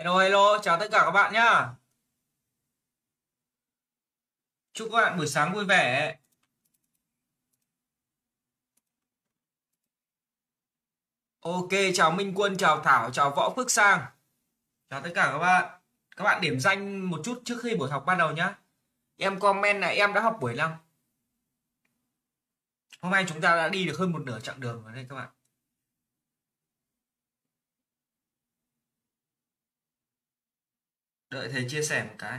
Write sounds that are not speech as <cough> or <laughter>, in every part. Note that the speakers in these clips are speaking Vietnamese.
Hello hello, chào tất cả các bạn nhá. Chúc các bạn buổi sáng vui vẻ. Ok, chào Minh Quân, chào Thảo, chào Võ Phước Sang. Chào tất cả các bạn. Các bạn điểm danh một chút trước khi buổi học bắt đầu nhá. Em comment là em đã học buổi 5. Hôm nay chúng ta đã đi được hơn một nửa chặng đường rồi đây các bạn. Đợi thầy chia sẻ một cái.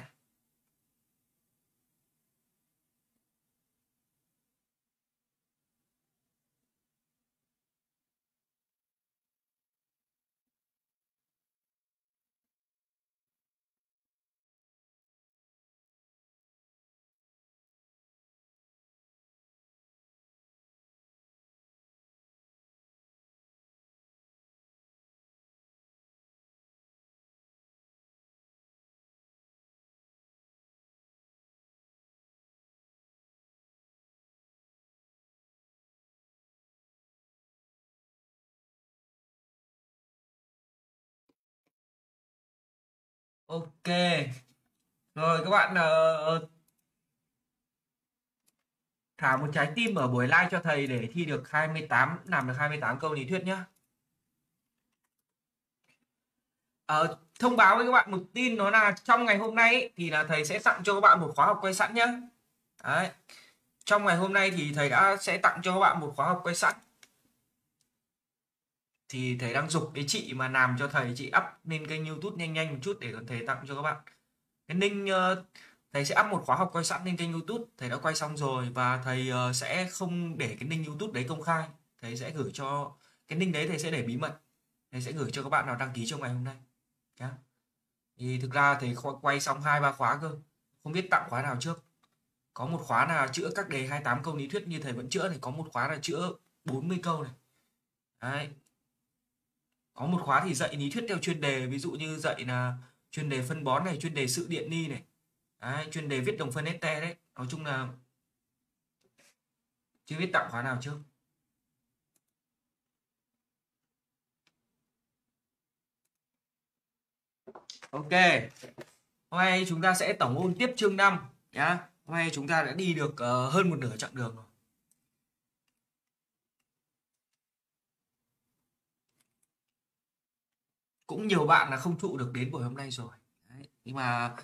Ok. Rồi các bạn uh, thả một trái tim ở buổi live cho thầy để thi được 28 làm được 28 câu lý thuyết nhá. Uh, thông báo với các bạn một tin đó là trong ngày hôm nay thì là thầy sẽ tặng cho các bạn một khóa học quay sẵn nhá. Đấy. Trong ngày hôm nay thì thầy đã sẽ tặng cho các bạn một khóa học quay sẵn thì thầy đang dục cái chị mà làm cho thầy, chị up lên kênh youtube nhanh nhanh một chút để còn thầy tặng cho các bạn. Cái ninh ờ, thầy sẽ up một khóa học quay sẵn lên kênh youtube, thầy đã quay xong rồi và thầy ờ, sẽ không để cái ninh youtube đấy công khai. Thầy sẽ gửi cho, cái ninh đấy thầy sẽ để bí mật. Thầy sẽ gửi cho các bạn nào đăng ký trong ngày hôm nay, nhá. Thì thực ra thầy quay xong hai ba khóa cơ, không biết tặng khóa nào trước. Có một khóa là chữa các đề 28 câu lý thuyết như thầy vẫn chữa thì có một khóa là chữa 40 câu này. Đấy có một khóa thì dạy lý thuyết theo chuyên đề ví dụ như dạy là chuyên đề phân bón này chuyên đề sự điện ni này. Đấy, chuyên đề viết đồng phân este đấy. Nói chung là chưa biết tặng khóa nào chưa? Ok hôm nay chúng ta sẽ tổng ôn tiếp chương 5 nhá. Hôm nay chúng ta đã đi được uh, hơn một nửa chặng đường rồi. Cũng nhiều bạn là không trụ được đến buổi hôm nay rồi. Đấy. nhưng mà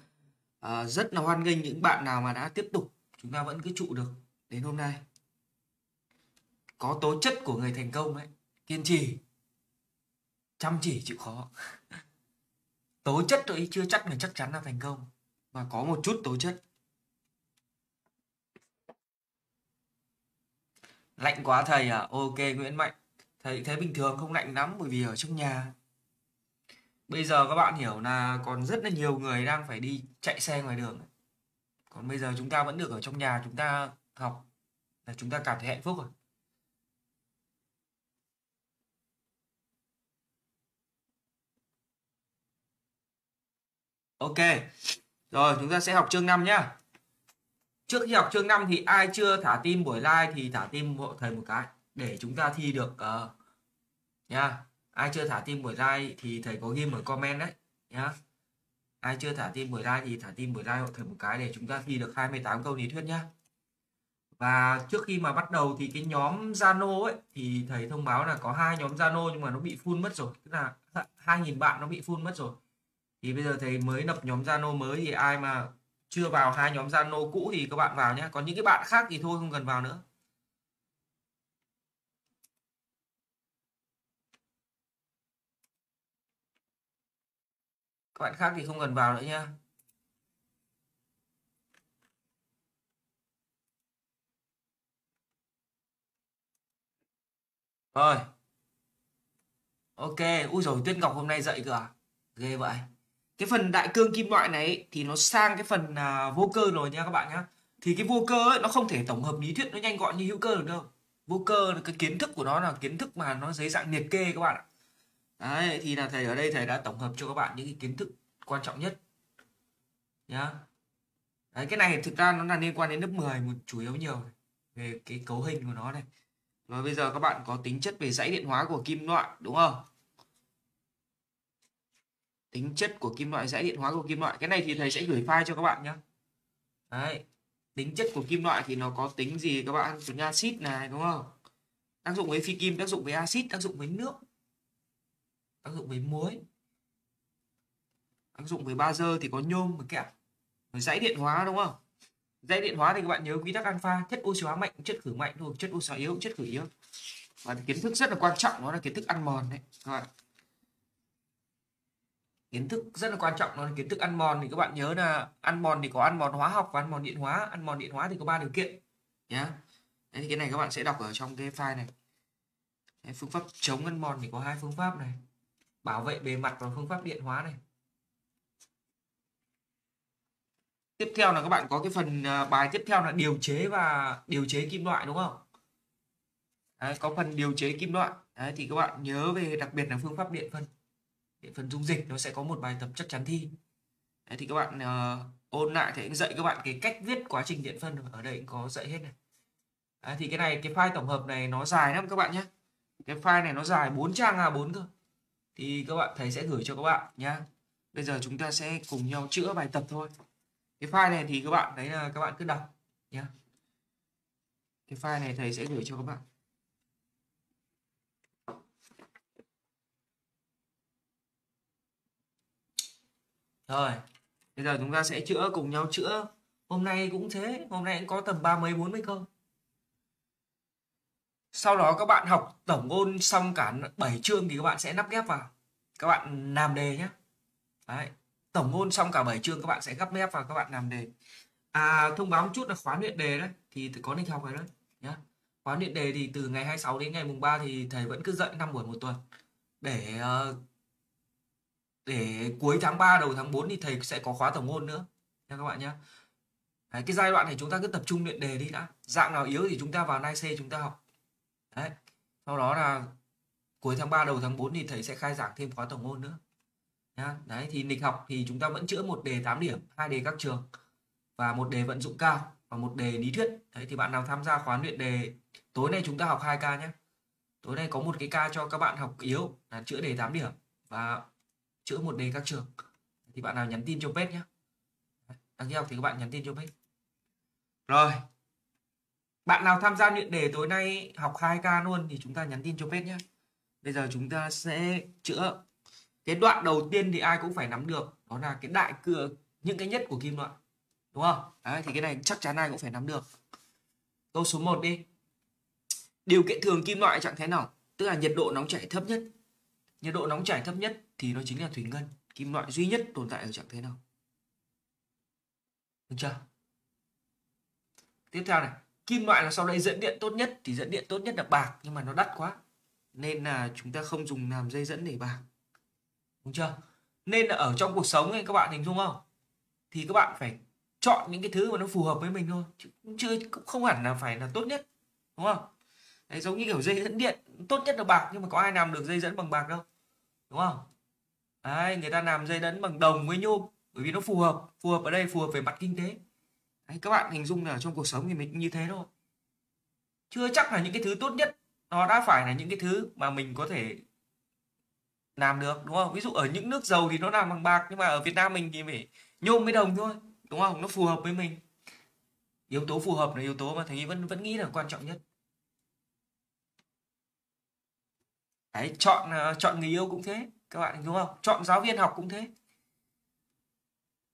à, rất là hoan nghênh những bạn nào mà đã tiếp tục chúng ta vẫn cứ trụ được đến hôm nay. Có tố chất của người thành công ấy kiên trì chăm chỉ chịu khó. <laughs> Tố chất thôi chưa chắc là chắc chắn là thành công mà có một chút tố chất. Lạnh quá thầy à ok nguyễn mạnh. Thầy thấy bình thường không lạnh lắm bởi vì ở trong nhà bây giờ các bạn hiểu là còn rất là nhiều người đang phải đi chạy xe ngoài đường còn bây giờ chúng ta vẫn được ở trong nhà chúng ta học là chúng ta cảm thấy hạnh phúc rồi Ok. Rồi chúng ta sẽ học chương 5 nhá. Trước khi học chương 5 thì ai chưa thả tim buổi live thì thả tim hộ thầy một cái để chúng ta thi được ờ, uh, nha ai chưa thả tim buổi like thì thầy có ghi ở comment đấy, nhá. Ai chưa thả tim buổi like thì thả tim buổi like hộ thầy một cái để chúng ta thi được 28 câu lý thuyết nhá. Và trước khi mà bắt đầu thì cái nhóm Zalo ấy, thì thầy thông báo là có hai nhóm Zalo nhưng mà nó bị full mất rồi, tức là 2.000 bạn nó bị full mất rồi. Thì bây giờ thầy mới lập nhóm Zalo mới thì ai mà chưa vào hai nhóm Zalo cũ thì các bạn vào nhé còn những cái bạn khác thì thôi không cần vào nữa. Các bạn khác thì không cần vào nữa nhá rồi. Ok ui rồi tuyết ngọc hôm nay dậy cơ à? Ghê vậy. Cái phần đại cương kim loại này thì nó sang cái phần uh, vô cơ rồi nha các bạn nhá. Thì cái vô cơ ấy, nó không thể tổng hợp lý thuyết nó nhanh gọn như hữu cơ được đâu. Vô cơ cái kiến thức của nó là kiến thức mà nó dưới dạng liệt kê các bạn ạ đấy, thì là thầy ở đây thầy đã tổng hợp cho các bạn những cái kiến thức quan trọng nhất. Nhá. Đấy, cái này thực ra nó là liên quan đến lớp 10 một, chủ yếu nhiều về cái cấu hình của nó này. Và bây giờ các bạn có tính chất về dãy điện hóa của kim loại, đúng không? Tính chất của kim loại, dãy điện hóa của kim loại. Cái này thì thầy sẽ gửi file cho các bạn nhé đấy, tính chất của kim loại thì nó có tính gì các bạn? Tính axit này, đúng không? Tác dụng với phi kim, tác dụng với axit, tác dụng với nước tác dụng với muối. Tác dụng với bazơ thì có nhôm và kẽm dãy điện hóa đúng không? Dãy điện hóa thì các bạn nhớ quy tắc alpha chất oxy hóa mạnh chất khử mạnh thôi chất oxy hóa yếu chất khử yếu. Và kiến thức rất là quan trọng đó là kiến thức ăn mòn đấy các bạn. Kiến thức rất là quan trọng đó là kiến thức ăn mòn thì các bạn nhớ là ăn mòn thì có ăn mòn hóa học và ăn mòn điện hóa. Ăn mòn điện hóa thì có ba điều kiện nhá. Đấy, thì cái này các bạn sẽ đọc ở trong cái file này. Đấy, phương pháp chống ăn mòn thì có hai phương pháp này bảo vệ bề mặt bằng phương pháp điện hóa này. Tiếp theo là các bạn có cái phần à, bài tiếp theo là điều chế và điều chế kim loại đúng không? Đấy, có phần điều chế kim loại. Đấy, thì các bạn nhớ về đặc biệt là phương pháp điện phân điện phân dung dịch nó sẽ có một bài tập chắc chắn thi. Đấy, thì các bạn uh, ôn lại thì anh dạy các bạn cái cách viết quá trình điện phân ở đây cũng có dạy hết này. Đấy, thì cái này cái file tổng hợp này nó dài lắm các bạn nhé. Cái file này nó dài 4 trang A4 cơ thì các bạn, thầy sẽ gửi cho các bạn nhá. Bây giờ chúng ta sẽ cùng nhau chữa bài tập thôi. Cái file này thì các bạn, đấy là các bạn cứ đọc nhé cái file này thầy sẽ gửi cho các bạn. Rồi, bây giờ chúng ta sẽ chữa, cùng nhau chữa. Hôm nay cũng thế, hôm nay cũng có tầm ba mấy bốn mươi câu sau đó các bạn học tổng ôn xong cả 7 chương thì các bạn sẽ nắp ghép vào. Các bạn làm đề nhé Đấy. tổng ôn xong cả 7 chương các bạn sẽ gấp ghép vào các bạn làm đề. À thông báo một chút là khóa luyện đề đấy thì có lịch học rồi đấy nhá. Khóa luyện đề thì từ ngày 26 đến ngày mùng 3 thì thầy vẫn cứ dạy 5 buổi một tuần. Để ờ, để cuối tháng 3 đầu tháng 4 thì thầy sẽ có khóa tổng ôn nữa nha các bạn nhé Đấy, cái giai đoạn này chúng ta cứ tập trung luyện đề đi đã. Dạng nào yếu thì chúng ta vào nai C chúng ta học. Đấy. sau đó là cuối tháng 3 đầu tháng 4 thì thầy sẽ khai giảng thêm khóa tổng ôn nữa. Nhá, đấy, thì lịch học thì chúng ta vẫn chữa một đề 8 điểm, hai đề các trường và một đề vận dụng cao và một đề lý thuyết. Đấy, thì bạn nào tham gia khóa luyện đề, tối nay chúng ta học hai ca nhé tối nay có một cái ca cho các bạn học yếu là chữa đề 8 điểm và chữa một đề các trường. Thì bạn nào nhắn tin cho page nhé đăng ký học thì các bạn nhắn tin cho page rồi bạn nào tham gia luyện đề tối nay học 2k luôn thì chúng ta nhắn tin cho pet nhé bây giờ chúng ta sẽ chữa. Cái đoạn đầu tiên thì ai cũng phải nắm được, đó là cái đại cửa những cái nhất của kim loại, đúng không? Đấy, thì cái này chắc chắn ai cũng phải nắm được. Câu số 1 đi. Điều kiện thường kim loại trạng thái nào? Tức là nhiệt độ nóng chảy thấp nhất. Nhiệt độ nóng chảy thấp nhất thì nó chính là thủy ngân. Kim loại duy nhất tồn tại ở trạng thái nào? Được chưa? Tiếp theo này kim loại là sau đây dẫn điện tốt nhất thì dẫn điện tốt nhất là bạc nhưng mà nó đắt quá. Nên là chúng ta không dùng làm dây dẫn để bạc. Đúng chưa? Nên là ở trong cuộc sống ấy các bạn hình dung không? Thì các bạn phải chọn những cái thứ mà nó phù hợp với mình thôi chứ cũng chưa cũng không hẳn là phải là tốt nhất. Đúng không? Đấy, giống như kiểu dây dẫn điện tốt nhất là bạc nhưng mà có ai làm được dây dẫn bằng bạc đâu. Đúng không? Đấy, người ta làm dây dẫn bằng đồng với nhôm bởi vì nó phù hợp phù hợp ở đây phù hợp về mặt kinh tế. Đấy, các bạn hình dung là trong cuộc sống thì mình như thế thôi. Chưa chắc là những cái thứ tốt nhất nó đã phải là những cái thứ mà mình có thể làm được đúng không? Ví dụ ở những nước giàu thì nó làm bằng bạc nhưng mà ở Việt Nam mình thì phải nhôm với đồng thôi đúng không? Nó phù hợp với mình. Yếu tố phù hợp là yếu tố mà thầy vẫn vẫn nghĩ là quan trọng nhất. Đấy, chọn ờ, chọn người yêu cũng thế các bạn đúng không? Chọn giáo viên học cũng thế.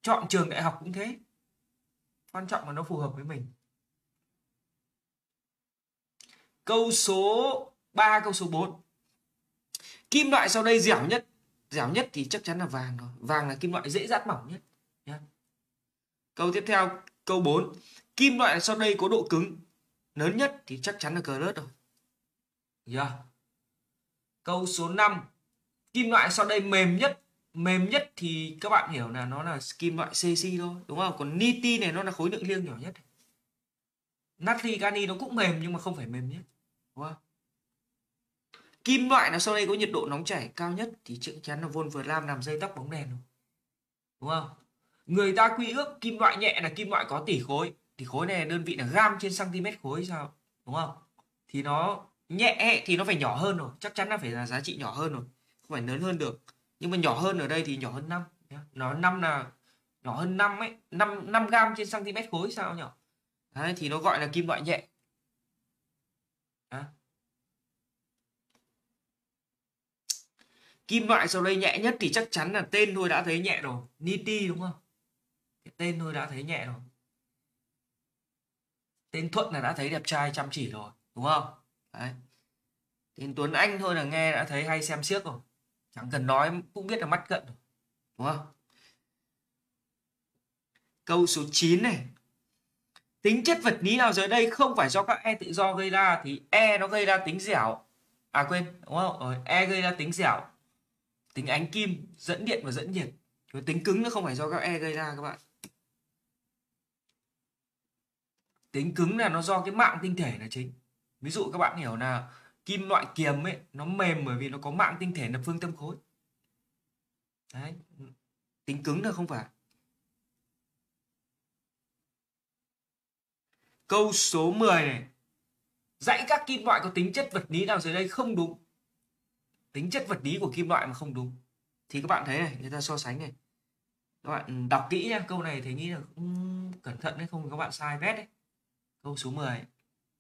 Chọn trường đại học cũng thế quan trọng là nó phù hợp với mình. Câu số 3 câu số 4 kim loại sau đây dẻo nhất dẻo nhất thì chắc chắn là vàng rồi. Vàng là kim loại dễ dắt mỏng nhất, nhá. câu tiếp theo, câu 4 kim loại sau đây có độ cứng lớn nhất thì chắc chắn là cờ rớt rồi. Yeah. câu số 5 kim loại sau đây mềm nhất mềm nhất thì các bạn hiểu là nó là kim loại CC thôi, đúng không? Còn niti này nó là khối lượng liêng nhỏ nhất. Natri kali nó cũng mềm nhưng mà không phải mềm nhất, đúng không? Kim loại nào sau đây có nhiệt độ nóng chảy cao nhất thì chắc chắn là vôn vật lam làm dây tóc bóng đèn đúng không? Người ta quy ước kim loại nhẹ là kim loại có tỷ khối. Thì khối này đơn vị là gam trên cm khối sao, đúng không? Thì nó nhẹ thì nó phải nhỏ hơn rồi, chắc chắn là phải là giá trị nhỏ hơn rồi, không phải lớn hơn được nhưng mà nhỏ hơn ở đây thì nhỏ hơn 5 nó 5 là nhỏ hơn 5 ấy 5 5 gram trên cm khối sao nhỉ Đấy, thì nó gọi là kim loại nhẹ. À. kim loại sau đây nhẹ nhất thì chắc chắn là tên thôi đã thấy nhẹ rồi. Niti đúng không? Cái tên thôi đã thấy nhẹ rồi. Tên thuận là đã thấy đẹp trai chăm chỉ rồi đúng không? Đấy. Tên tuấn anh thôi là nghe đã thấy hay xem siếc rồi chẳng cần nói, cũng biết là mắt cận rồi. Đúng không? Câu số 9 này. Tính chất vật lý nào dưới đây không phải do các e tự do gây ra thì e nó gây ra tính dẻo. À quên, đúng không? Rồi e gây ra tính dẻo. Tính ánh kim, dẫn điện và dẫn nhiệt. Rồi tính cứng nó không phải do các e gây ra, các bạn. Tính cứng là nó do cái mạng tinh thể là chính. Ví dụ các bạn hiểu là kim loại kiềm ấy nó mềm bởi vì nó có mạng tinh thể là phương tâm khối. Đấy tính cứng là không phải. Câu số 10 này. Dãy các kim loại có tính chất vật lý nào dưới đây không đúng? Tính chất vật lý của kim loại mà không đúng. Thì các bạn thấy này người ta so sánh này. Các bạn ừ, đọc kỹ nha câu này thấy nghĩ là um, cẩn thận đấy không các bạn sai vét đấy. Câu số 10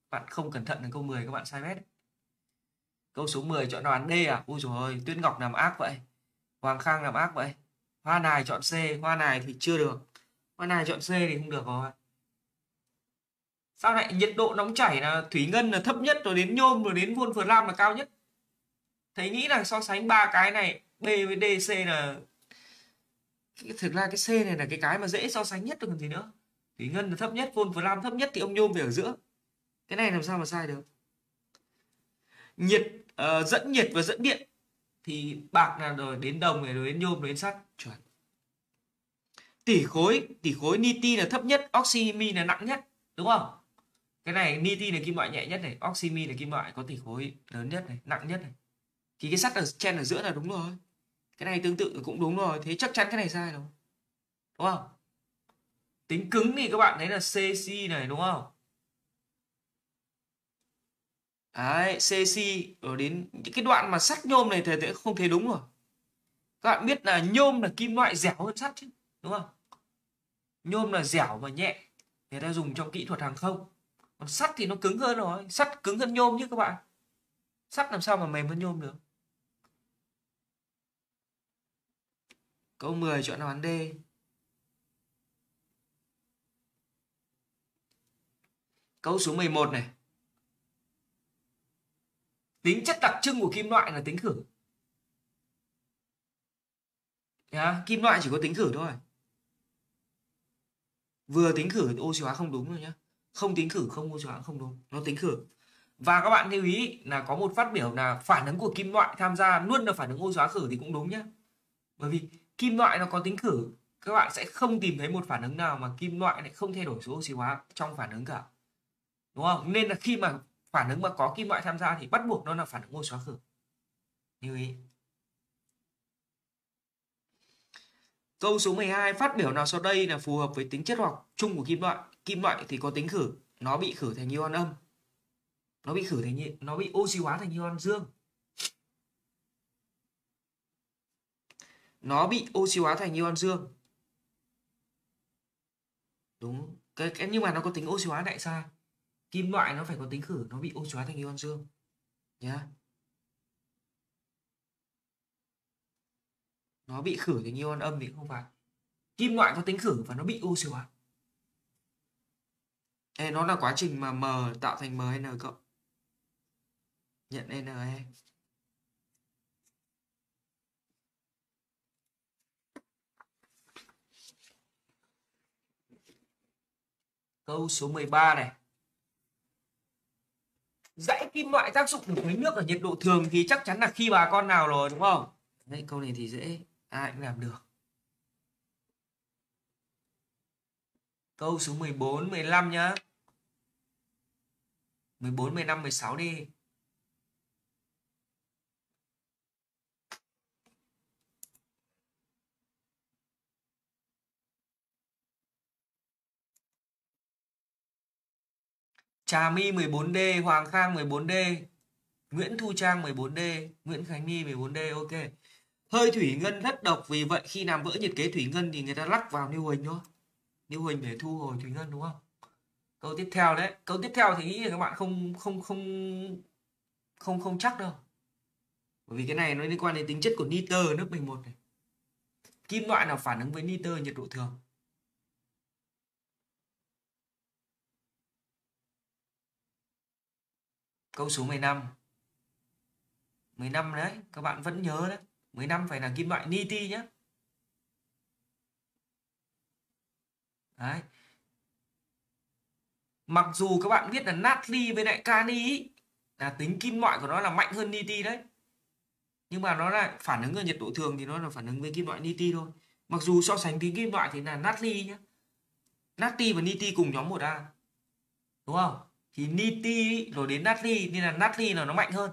bạn không cẩn thận là câu 10 các bạn sai vét đấy câu số 10 chọn đoán D à? Ui rồi Tuyết Ngọc làm ác vậy. Hoàng Khang làm ác vậy. Hoa Nài chọn C, Hoa Nài thì chưa được. Hoa Nài chọn C thì không được rồi. Sao lại nhiệt độ nóng chảy là thủy ngân là thấp nhất, rồi đến nhôm, rồi đến wolfram là cao nhất? Thấy nghĩ là so sánh ba cái này, B với D, C là thực ra cái C này là cái cái mà dễ so sánh nhất được còn gì nữa. Thủy ngân là thấp nhất wolfram thấp nhất thì ông nhôm về ở giữa. Cái này làm sao mà sai được? Nhiệt uh, dẫn nhiệt và dẫn điện. Thì bạc là rồi đến đồng này rồi đến nhôm rồi đến sắt. Chuẩn. Tỷ khối tỷ khối niti là thấp nhất oxymi là nặng nhất đúng không? Cái này niti là kim loại nhẹ nhất này oxymi là kim loại có tỷ khối lớn nhất này nặng nhất này. Thì cái sắt ở trên ở giữa là đúng rồi. Cái này tương tự cũng đúng rồi thế chắc chắn cái này sai rồi. Đúng không? Tính cứng thì các bạn thấy là cc này đúng không? Đấy, CC ở đến những cái đoạn mà sắt nhôm này thì không thấy đúng rồi. Các bạn biết là nhôm là kim loại dẻo hơn sắt chứ, đúng không? Nhôm là dẻo và nhẹ. Người ta dùng trong kỹ thuật hàng không. Còn sắt thì nó cứng hơn rồi, sắt cứng hơn nhôm chứ các bạn. Sắt làm sao mà mềm hơn nhôm được? Câu 10 chọn đáp án D. Câu số 11 này. Tính chất đặc trưng của kim loại là tính khử. Yeah, kim loại chỉ có tính khử thôi. Vừa tính khử oxy hóa không đúng rồi nhá. Không tính khử không oxy hóa không đúng. Nó tính khử. Và các bạn lưu ý là có một phát biểu là phản ứng của kim loại tham gia luôn là phản ứng oxy hóa khử thì cũng đúng nhá. Bởi vì kim loại nó có tính khử các bạn sẽ không tìm thấy một phản ứng nào mà kim loại lại không thay đổi số oxy hóa trong phản ứng cả đúng không nên là khi mà phản ứng mà có kim loại tham gia thì bắt buộc nó là phản ứng ngôi xóa khử lưu ý Câu số 12 phát biểu nào sau đây là phù hợp với tính chất học chung của kim loại. Kim loại thì có tính khử, nó bị khử thành ion âm. Nó bị khử thành nó bị oxy hóa thành ion dương. nó bị oxy hóa thành ion dương đúng cái, cái nhưng mà nó có tính oxy hóa lại sao? Kim loại nó phải có tính khử nó bị oxy hóa thành ion dương. Nhá. Yeah. nó bị khử thành ion âm thì không phải. Kim loại có tính khử và nó bị oxy hóa Ê, nó là quá trình mà M tạo thành MN cộng. Nhận NE Câu số 13 này. Dãy kim loại tác dụng được với nước ở nhiệt độ thường thì chắc chắn là khi bà con nào rồi đúng không? Đấy, câu này thì dễ, ai cũng làm được. Câu số 14, 15 nhá. 14, 15, 16 đi. Trà My 14D, Hoàng Khang 14D, Nguyễn Thu Trang 14D, Nguyễn Khánh My 14D, ok. hơi thủy ngân rất độc vì vậy khi làm vỡ nhiệt kế thủy ngân thì người ta lắc vào niêu huỳnh thôi. Niêu huỳnh để thu hồi thủy ngân đúng không? Câu tiếp theo đấy. Câu tiếp theo thì nghĩ là các bạn không không không không không chắc đâu. Bởi vì cái này nó liên quan đến tính chất của nitơ ở nước bình một này. Kim loại nào phản ứng với nitơ nhiệt độ thường? Câu số 15 15 đấy, các bạn vẫn nhớ đấy. 15 phải là kim loại niti nhé đấy. Mặc dù các bạn biết là natri với lại kali là tính kim loại của nó là mạnh hơn niti đấy. Nhưng mà nó lại phản ứng ở nhiệt độ thường thì nó là phản ứng với kim loại niti thôi. Mặc dù so sánh tính kim loại thì là natri nhé natri và niti cùng nhóm 1A đúng không? Thì niti rồi đến natri nên là natri là nó mạnh hơn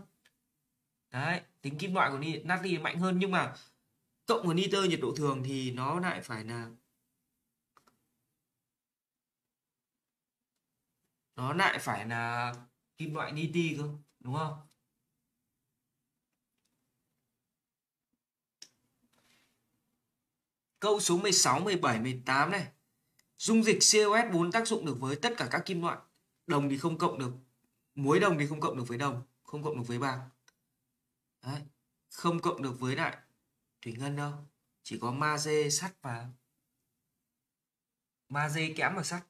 đấy tính kim loại của natri mạnh hơn nhưng mà cộng với nitơ nhiệt độ thường thì nó lại phải là nó lại phải là kim loại niti cơ đúng không Câu số 16, 17, 18 này. Dung dịch COS4 tác dụng được với tất cả các kim loại. Đồng thì không cộng được. Muối đồng thì không cộng được với đồng. Không cộng được với bạc. Đấy. Không cộng được với lại thủy ngân đâu. Chỉ có magie, sắt và magie, kẽm và sắt.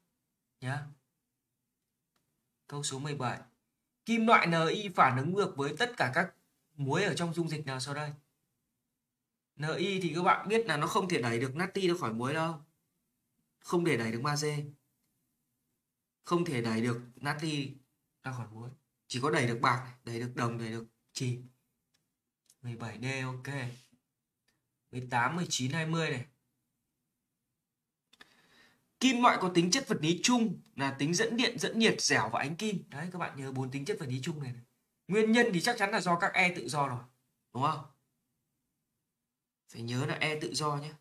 Nhá. Câu số 17. Kim loại Ni phản ứng ngược với tất cả các muối ở trong dung dịch nào sau đây? Ni thì các bạn biết là nó không thể đẩy được natri ra khỏi muối đâu. Không thể đẩy được magie. Không thể đẩy được natri ra khỏi muối. Chỉ có đẩy được bạc, đẩy được đồng, đẩy được chì 17D ok. 18, 19, 20 này. Kim loại có tính chất vật lý chung là tính dẫn điện, dẫn nhiệt, dẻo và ánh kim. Đấy các bạn nhớ bốn tính chất vật lý chung này, này. Nguyên nhân thì chắc chắn là do các E tự do rồi. Đúng không? Phải nhớ là E tự do nhé.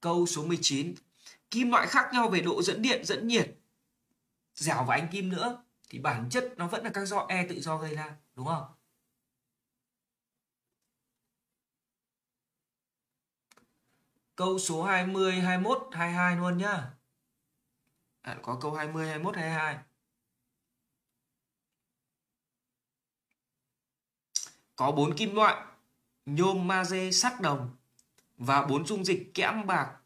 Câu số 19. Kim loại khác nhau về độ dẫn điện, dẫn nhiệt, dẻo và ánh kim nữa thì bản chất nó vẫn là các do E tự do gây ra, đúng không? Câu số 20, 21, 22 luôn nhá. À, có câu 20, 21, 22. Có bốn kim loại nhôm, magie, sắt, đồng và bốn dung dịch kẽm bạc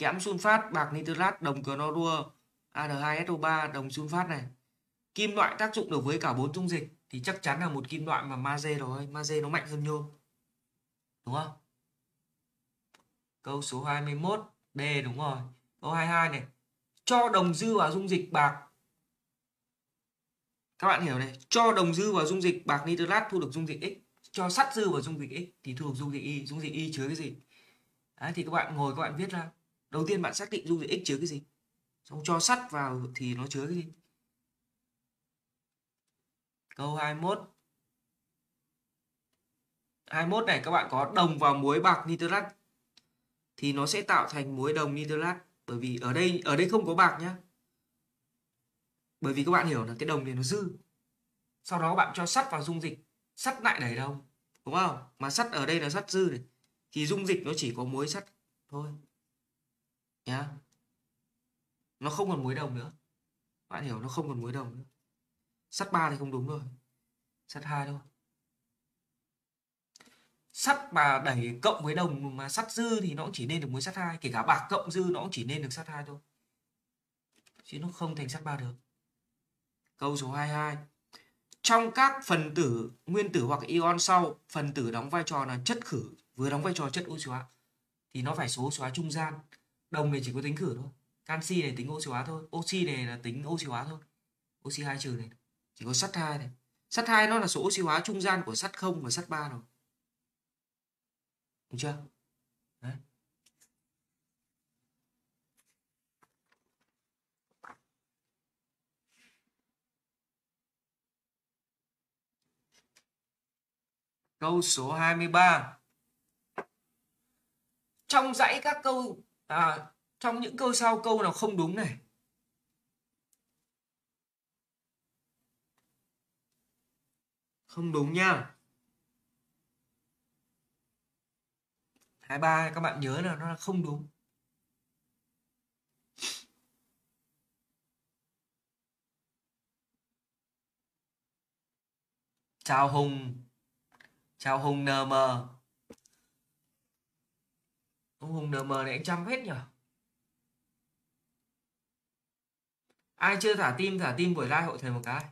kẽm sunfat, bạc nitrat, đồng clorua, Ar2SO3 đồng sunfat này. Kim loại tác dụng được với cả bốn dung dịch thì chắc chắn là một kim loại mà magie rồi, magie nó mạnh hơn nhôm. Đúng không? Câu số 21 D đúng rồi. Câu 22 này. Cho đồng dư vào dung dịch bạc. Các bạn hiểu này, cho đồng dư vào dung dịch bạc nitrat thu được dung dịch X. Cho sắt dư vào dung dịch X thì thu được dung dịch Y. Dung dịch Y chứa cái gì? Đấy, thì các bạn ngồi các bạn viết ra. Đầu tiên bạn xác định dung dịch X chứa cái gì? Xong cho sắt vào thì nó chứa cái gì? Câu 21 21 này các bạn có đồng vào muối bạc nitrat thì nó sẽ tạo thành muối đồng nitrat. Bởi vì ở đây ở đây không có bạc nhá. Bởi vì các bạn hiểu là cái đồng này nó dư. Sau đó các bạn cho sắt vào dung dịch. Sắt lại đẩy đồng đúng không? Mà sắt ở đây là sắt dư này. Thì dung dịch nó chỉ có muối sắt thôi nhá. Nó không còn muối đồng nữa. Bạn hiểu nó không còn muối đồng nữa. Sắt ba thì không đúng rồi. Sắt hai thôi. Sắt mà đẩy cộng với đồng mà sắt dư thì nó cũng chỉ nên được muối sắt hai. Kể cả bạc cộng dư nó cũng chỉ nên được sắt hai thôi. Chứ nó không thành sắt ba được. Câu số 22 trong các phần tử, nguyên tử hoặc ion sau, phần tử đóng vai trò là chất khử, vừa đóng vai trò chất oxy hóa, thì nó phải số xóa trung gian đồng này chỉ có tính khử thôi canxi này tính oxy hóa thôi oxy này là tính oxy hóa thôi oxy hai trừ này chỉ có sắt hai này sắt hai nó là số oxy hóa trung gian của sắt không và sắt ba rồi Đúng chưa? Đấy. Câu số 23. Trong dãy các câu à, trong những câu sau câu nào không đúng này? Không đúng nha. 23 các bạn nhớ là nó là không đúng. Chào hùng. Chào hùng nm ông hùng nm này anh chăm hết nhở? ai chưa thả tim thả tim buổi live hội thầy một cái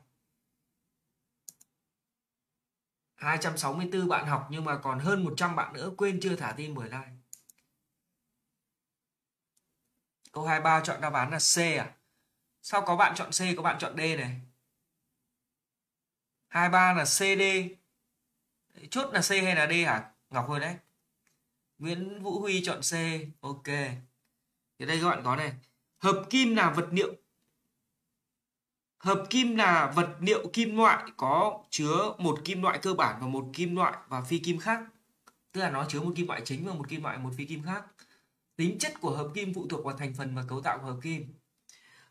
264 bạn học nhưng mà còn hơn 100 bạn nữa quên chưa thả tim buổi live. Câu 23 chọn đáp án là C à? Sao có bạn chọn C, có bạn chọn D này? 23 là CD. Chốt là C hay là D hả? Ngọc Huyền đấy. Nguyễn Vũ Huy chọn C. Ok. Thì đây các bạn có này. Hợp kim là vật liệu Hợp kim là vật liệu kim loại có chứa một kim loại cơ bản và một kim loại và phi kim khác. Tức là nó chứa một kim loại chính và một kim loại, một phi kim khác. Tính chất của hợp kim phụ thuộc vào thành phần và cấu tạo của hợp kim.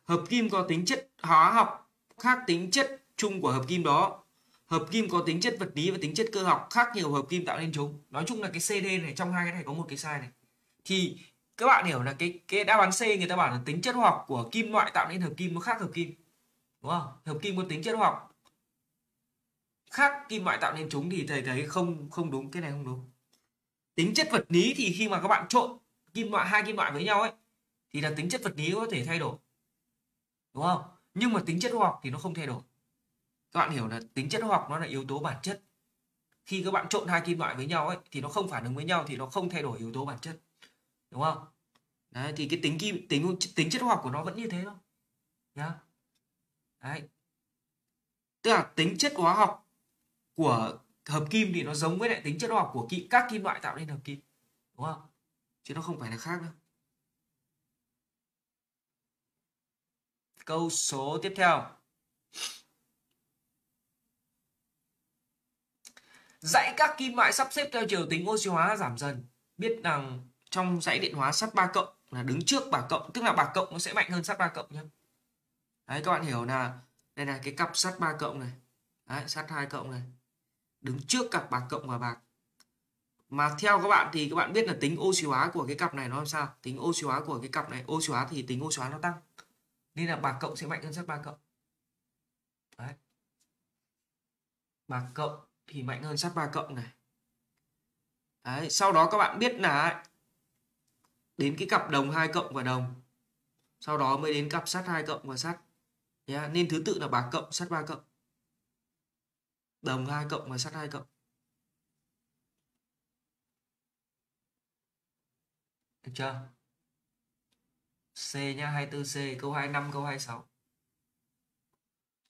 Hợp kim có tính chất hóa học, khác tính chất chung của hợp kim đó. Hợp kim có tính chất vật lý và tính chất cơ học khác nhiều hợp kim tạo nên chúng. Nói chung là cái CD này, trong hai cái này có một cái sai này. Thì các bạn hiểu là cái cái đáp án C người ta bảo là tính chất hóa học của kim loại tạo nên hợp kim nó khác hợp kim. Đúng không? Hợp kim có tính chất hóa học khác kim loại tạo nên chúng thì thầy thấy không không đúng. Cái này không đúng. Tính chất vật lý thì khi mà các bạn trộn kim loại, hai kim loại với nhau ấy, thì là tính chất vật lý có thể thay đổi. Đúng không? Nhưng mà tính chất hóa học thì nó không thay đổi các bạn hiểu là tính chất hóa học nó là yếu tố bản chất khi các bạn trộn hai kim loại với nhau ấy thì nó không phản ứng với nhau thì nó không thay đổi yếu tố bản chất đúng không Đấy, thì cái tính kim tính tính chất hóa học của nó vẫn như thế thôi nhá Đấy. Tức là tính chất hóa học của hợp kim thì nó giống với lại tính chất hóa học của kim, các kim loại tạo nên hợp kim. Đúng không? Chứ nó không phải là khác đâu. Câu số tiếp theo. Dãy các kim loại sắp xếp theo chiều tính oxy hóa giảm dần. Biết rằng trong dãy điện hóa sắt 3 cộng là đứng trước bạc cộng, tức là bạc cộng nó sẽ mạnh hơn sắt 3 cộng nhé đấy các bạn hiểu là đây là cái cặp sắt 3 cộng này. Đấy, sắt 2 cộng này. Đứng trước cặp bạc cộng và bạc. Mà theo các bạn thì các bạn biết là tính oxy hóa của cái cặp này nó làm sao? Tính oxy hóa của cái cặp này oxy hóa thì tính oxy hóa nó tăng. Nên là bạc cộng sẽ mạnh hơn sắt 3 cộng. Đấy. Bạc cộng thì mạnh hơn sắt 3 cộng này. Đấy, sau đó các bạn biết là đến cái cặp đồng 2 cộng và đồng, sau đó mới đến cặp sắt 2 cộng và sắt yeah. nên thứ tự là bạc cộng sắt 3 cộng. Đồng 2 cộng và sắt 2 cộng. Được chưa? C nhá 24C câu 25 câu 26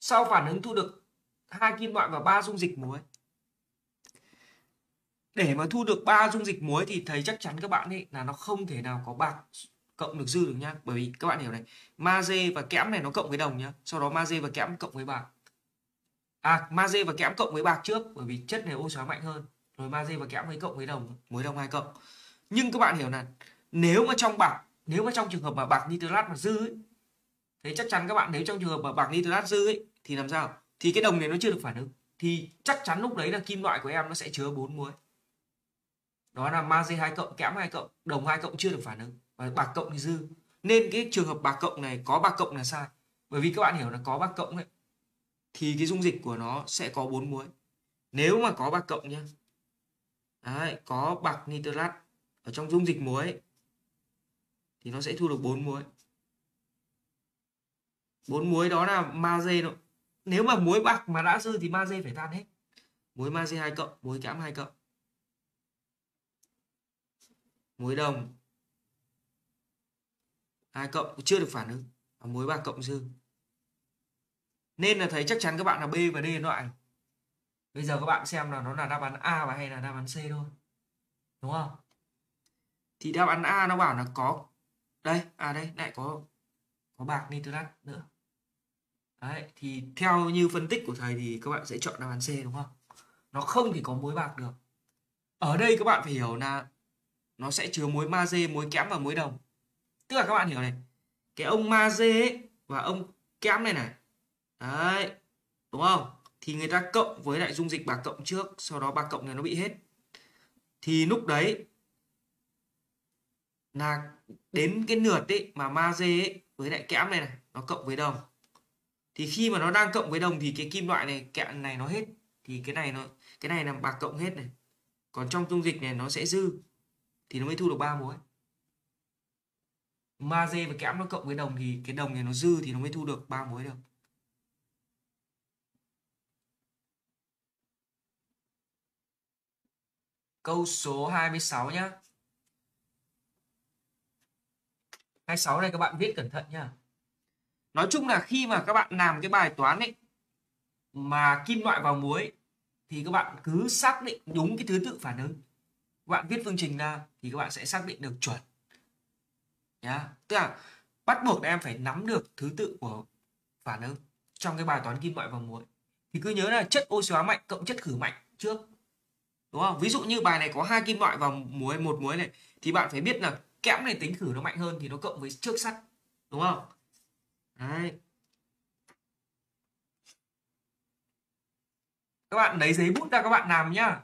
sau phản ứng thu được hai kim loại và ba dung dịch muối để mà thu được ba dung dịch muối thì thầy chắc chắn các bạn ấy là nó không thể nào có bạc cộng được dư được nhá. Bởi vì các bạn hiểu này magie và kẽm này nó cộng với đồng nhá. Sau đó magie và kẽm cộng với bạc. À magie và kẽm cộng với bạc trước bởi vì chất này oxy hóa mạnh hơn. Rồi magie và kẽm mới cộng với đồng muối đồng hai cộng. Nhưng các bạn hiểu là nếu mà trong bạc nếu mà trong trường hợp mà bạc nitrat mà dư ấy, thế chắc chắn các bạn nếu trong trường hợp mà bạc nitrat dư ấy thì làm sao? Thì cái đồng này nó chưa được phản ứng. Thì chắc chắn lúc đấy là kim loại của em nó sẽ chứa bốn muối đó là magie hai cộng kẽm hai cộng đồng hai cộng chưa được phản ứng. Và bạc cộng thì dư. Nên cái trường hợp bạc cộng này có bạc cộng là sai. Bởi vì các bạn hiểu là có bạc cộng ấy thì cái dung dịch của nó sẽ có bốn muối. Nếu mà có bạc cộng nhé Đấy, có bạc nitrat ở trong dung dịch muối ấy, thì nó sẽ thu được bốn muối. Bốn muối đó là magie nếu mà muối bạc mà đã dư thì magie phải tan hết. Muối magie hai cộng muối kẽm hai cộng muối đồng hai cộng, chưa được phản ứng. Và muối ba cộng dư. Nên là thấy chắc chắn các bạn là B và D loại bây giờ các bạn xem là nó là đáp án A và hay là đáp án C thôi. Đúng không? Thì đáp án A nó bảo là có, đây à đây, lại có có bạc nitrat nữa. Đấy, thì theo như phân tích của thầy thì các bạn sẽ chọn đáp án C, đúng không? Nó không thì có muối bạc được. Ở đây các bạn phải hiểu là nó sẽ chứa muối magie muối kẽm và muối đồng. Tức là các bạn hiểu này. Cái ông magie và ông kẽm này này. Đấy, đúng không? Thì người ta cộng với lại dung dịch bạc cộng trước, sau đó bạc cộng này nó bị hết. Thì lúc đấy là đến cái lượt ấy mà magie ấy với lại kẽm này này, nó cộng với đồng. Thì khi mà nó đang cộng với đồng thì cái kim loại này, kẽm này nó hết. Thì cái này nó, cái này là bạc cộng hết này. Còn trong dung dịch này nó sẽ dư thì nó mới thu được ba muối magie và kẽm nó cộng với đồng thì cái đồng này nó dư thì nó mới thu được ba muối được. Câu số 26 nhá. 26 này các bạn viết cẩn thận nhá. Nói chung là khi mà các bạn làm cái bài toán ấy mà kim loại vào muối thì các bạn cứ xác định đúng cái thứ tự phản ứng các bạn viết phương trình ra thì các bạn sẽ xác định được chuẩn. Nhá. Tức là bắt buộc em phải nắm được thứ tự của phản ứng trong cái bài toán kim loại và muối. Thì cứ nhớ là chất oxy hóa mạnh cộng chất khử mạnh trước. Đúng không? Ví dụ như bài này có hai kim loại và muối, một muối này, thì bạn phải biết là kẽm này tính khử nó mạnh hơn thì nó cộng với trước sắt. Đúng không? Đấy. các bạn lấy giấy bút ra các bạn làm nhá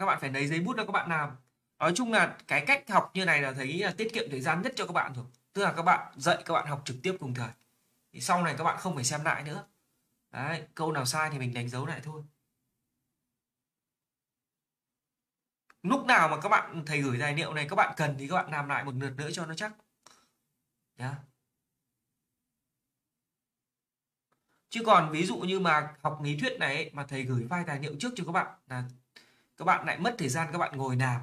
các bạn phải lấy giấy bút ra các bạn làm. Nói chung là cái cách học như này là thấy là tiết kiệm thời gian nhất cho các bạn rồi. Tức là các bạn dạy các bạn học trực tiếp cùng thời. Thì sau này các bạn không phải xem lại nữa. Đấy, câu nào sai thì mình đánh dấu lại thôi. Lúc nào mà các bạn thầy gửi tài liệu này các bạn cần thì các bạn làm lại một lượt nữa cho nó chắc. Yeah. chứ còn ví dụ như mà học lý thuyết này ấy, mà thầy gửi file tài liệu trước cho các bạn là các bạn lại mất thời gian các bạn ngồi làm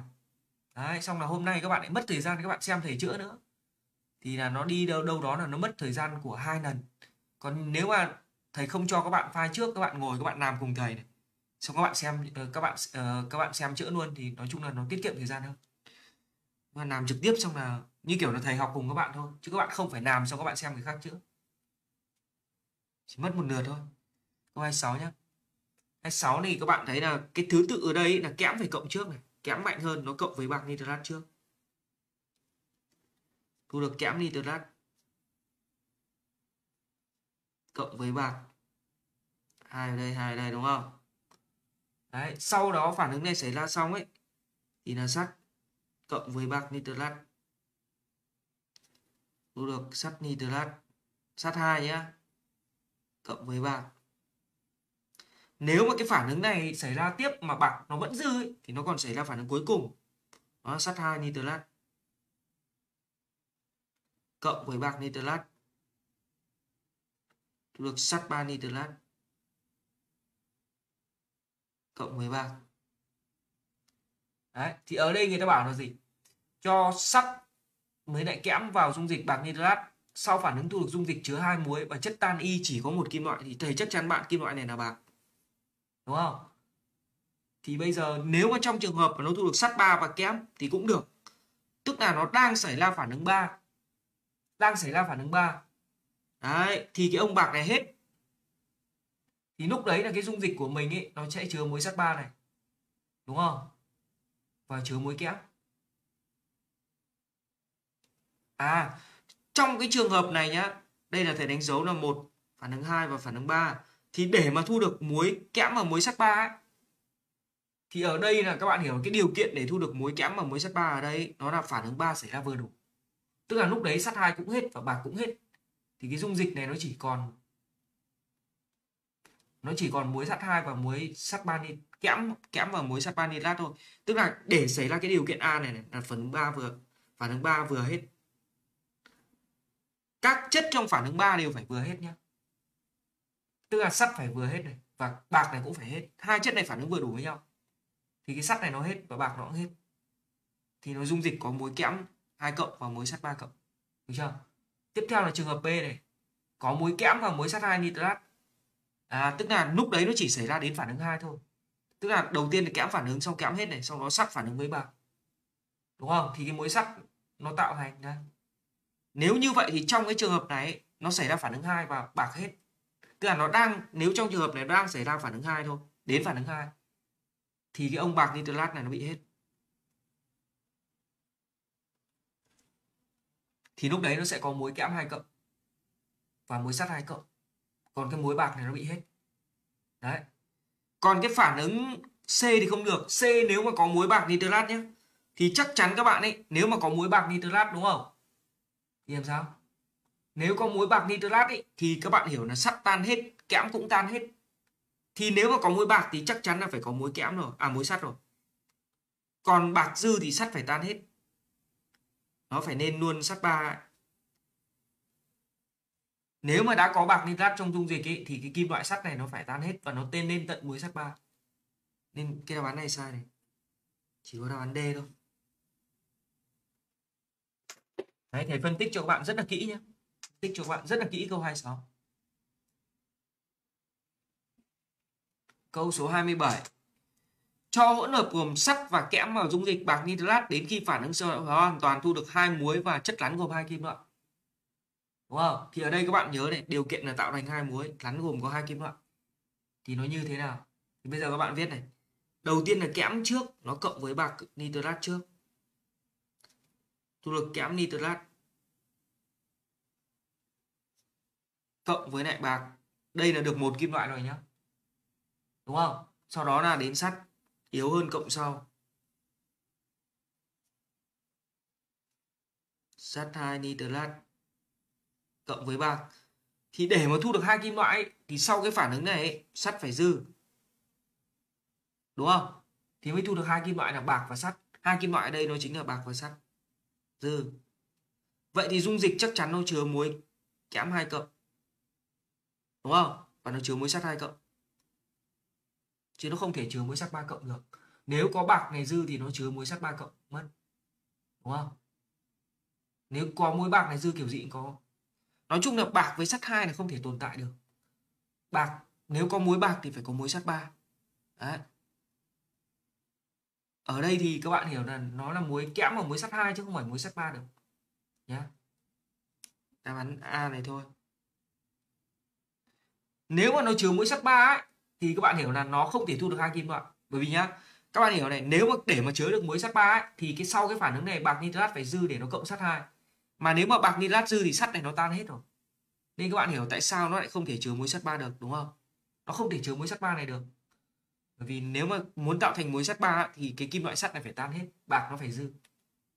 Đấy, xong là hôm nay các bạn lại mất thời gian các bạn xem thầy chữa nữa thì là nó đi đâu đâu đó là nó mất thời gian của hai lần còn nếu mà thầy không cho các bạn file trước các bạn ngồi các bạn làm cùng thầy này xong các bạn xem các bạn các bạn xem chữa luôn thì nói chung là nó tiết kiệm thời gian hơn mà làm trực tiếp xong là như kiểu là thầy học cùng các bạn thôi chứ các bạn không phải làm xong các bạn xem người khác chữa chỉ mất một lượt thôi câu 26 nhé. 26 thì các bạn thấy là cái thứ tự ở đây là kẽm phải cộng trước này. Kẽm mạnh hơn, nó cộng với bạc nitrat trước. Thu được kẽm nitrat cộng với bạc hai ở đây, hai ở đây, đúng không? Đấy, sau đó phản ứng này xảy ra xong ấy, thì là sắt cộng với bạc nitrat. Thu được sắt nitrat. Sắt hai nhá, cộng với bạc nếu mà cái phản ứng này xảy ra tiếp mà bạc nó vẫn dư ấy, thì nó còn xảy ra phản ứng cuối cùng. Đó là sắt hai nitrat. Cộng với bạc nitrat. Được sắt 3 nitrat. Cộng với bạc. Đấy, thì ở đây người ta bảo là gì? Cho sắt mới lại kẽm vào dung dịch bạc nitrat. Sau phản ứng thu được dung dịch chứa hai muối và chất tan y chỉ có một kim loại thì thầy chắc chắn bạn kim loại này là bạc đúng không? Thì bây giờ nếu mà trong trường hợp mà nó thu được sắt 3 và kẽm thì cũng được. Tức là nó đang xảy ra phản ứng 3 đang xảy ra phản ứng 3 đấy, thì cái ông bạc này hết. Thì lúc đấy là cái dung dịch của mình ấy, nó sẽ chứa muối sắt 3 này. Đúng không? Và chứa muối kẽm. À trong cái trường hợp này nhá, đây là thầy đánh dấu là một, phản ứng 2 và phản ứng 3 thì để mà thu được muối kẽm và muối sắt ba ấy, thì ở đây là các bạn hiểu cái điều kiện để thu được muối kẽm và muối sắt ba ở đây nó là phản ứng ba xảy ra vừa đủ. Tức là lúc đấy sắt hai cũng hết và bạc cũng hết. Thì cái dung dịch này nó chỉ còn nó chỉ còn muối sắt hai và muối sắt ba nit kẽm kẽm và muối sắt ba nitrat thôi. Tức là để xảy ra cái điều kiện A này, này là phản ứng ba vừa phản ứng ba vừa hết. Các chất trong phản ứng ba đều phải vừa hết nhé tức là sắt phải vừa hết này và bạc này cũng phải hết. Hai chất này phản ứng vừa đủ với nhau. Thì cái sắt này nó hết và bạc nó cũng hết. Thì nó dung dịch có muối kẽm hai cộng và muối sắt ba cộng. Được chưa? Tiếp theo là trường hợp B này. Có muối kẽm và muối sắt hai nitrat. À, tức là lúc đấy nó chỉ xảy ra đến phản ứng hai thôi. Tức là đầu tiên là kẽm phản ứng xong kẽm hết này sau đó sắt phản ứng với bạc. Đúng không? Thì cái muối sắt nó tạo thành đây nếu như vậy thì trong cái trường hợp này nó xảy ra phản ứng hai và bạc hết tức là nó đang, nếu trong trường hợp này nó đang xảy ra phản ứng hai thôi, đến phản ứng hai, thì cái ông bạc nitrat này nó bị hết. Thì lúc đấy nó sẽ có muối kẽm hai cộng và muối sắt hai cộng. Còn cái muối bạc này nó bị hết. Đấy. Còn cái phản ứng C thì không được. C nếu mà có muối bạc nitrat nhé thì chắc chắn các bạn ấy, nếu mà có muối bạc nitrat đúng không? Thì làm sao? Nếu có muối bạc nitrat ấy thì các bạn hiểu là sắt tan hết kẽm cũng tan hết. Thì nếu mà có muối bạc thì chắc chắn là phải có muối kẽm rồi à muối sắt rồi. Còn bạc dư thì sắt phải tan hết. Nó phải nên luôn sắt ba nếu mà đã có bạc nitrat trong dung dịch ấy, thì cái kim loại sắt này nó phải tan hết và nó tên lên tận muối sắt ba. Nên cái đáp án này sai này. Chỉ có đáp án D thôi. Đấy, thầy phân tích cho các bạn rất là kỹ nhé tích cho các bạn rất là kỹ câu 26 câu số 27 cho hỗn hợp gồm sắt và kẽm vào dung dịch bạc nitrat đến khi phản ứng sơ hóa hoàn toàn thu được hai muối và chất rắn gồm hai kim loại. Đúng không? Thì ở đây các bạn nhớ này, điều kiện là tạo thành hai muối rắn gồm có hai kim loại. Thì nó như thế nào? Thì bây giờ các bạn viết này. Đầu tiên là kẽm trước, nó cộng với bạc nitrat trước. Thu được kẽm nitrat. Cộng với lại bạc. Đây là được một kim loại rồi nhá. Đúng không? Sau đó là đến sắt yếu hơn cộng sau. Sắt 2 nitrat cộng với bạc. Thì để mà thu được hai kim loại ấy, thì sau cái phản ứng này ấy, sắt phải dư. Đúng không? Thì mới thu được hai kim loại là bạc và sắt. Hai kim loại ở đây nó chính là bạc và sắt. Dư. Vậy thì dung dịch chắc chắn nó chứa muối kẽm hai cộng đúng không? Và nó chứa muối sắt hai cộng. Chứ nó không thể chứa muối sắt ba cộng được. Nếu có bạc này dư thì nó chứa muối sắt ba cộng. Mất. Đúng không? Nếu có muối bạc này dư kiểu gì cũng có. Nói chung là bạc với sắt hai là không thể tồn tại được. Bạc, nếu có muối bạc thì phải có muối sắt ba. Đấy. Ở đây thì các bạn hiểu là nó là muối kẽm và muối sắt hai chứ không phải muối sắt ba được. Nhé đáp án A này thôi nếu mà nó chứa muối sắt ba ấy thì các bạn hiểu là nó không thể thu được hai kim loại bởi vì nhá các bạn hiểu này nếu mà để mà chứa được muối sắt ba ấy, thì cái sau cái phản ứng này bạc nitrat phải dư để nó cộng sắt hai. Mà nếu mà bạc nitrat dư thì sắt này nó tan hết rồi. Nên các bạn hiểu tại sao nó lại không thể chứa muối sắt ba được đúng không? Nó không thể chứa muối sắt ba này được. Bởi vì nếu mà muốn tạo thành muối sắt ba thì cái kim loại sắt này phải tan hết bạc nó phải dư.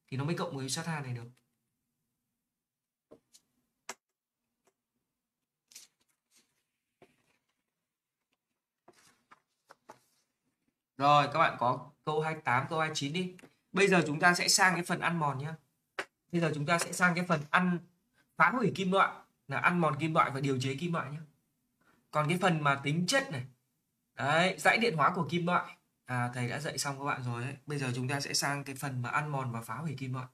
Thì nó mới cộng muối sắt hai này được. Rồi các bạn có câu 28, câu 29 đi. Bây giờ chúng ta sẽ sang cái phần ăn mòn nhé. Bây giờ chúng ta sẽ sang cái phần ăn phá hủy kim loại là ăn mòn kim loại và điều chế kim loại nhé. Còn cái phần mà tính chất này, đấy, dãy điện hóa của kim loại, à, thầy đã dạy xong các bạn rồi đấy. Bây giờ chúng ta sẽ sang cái phần mà ăn mòn và phá hủy kim loại.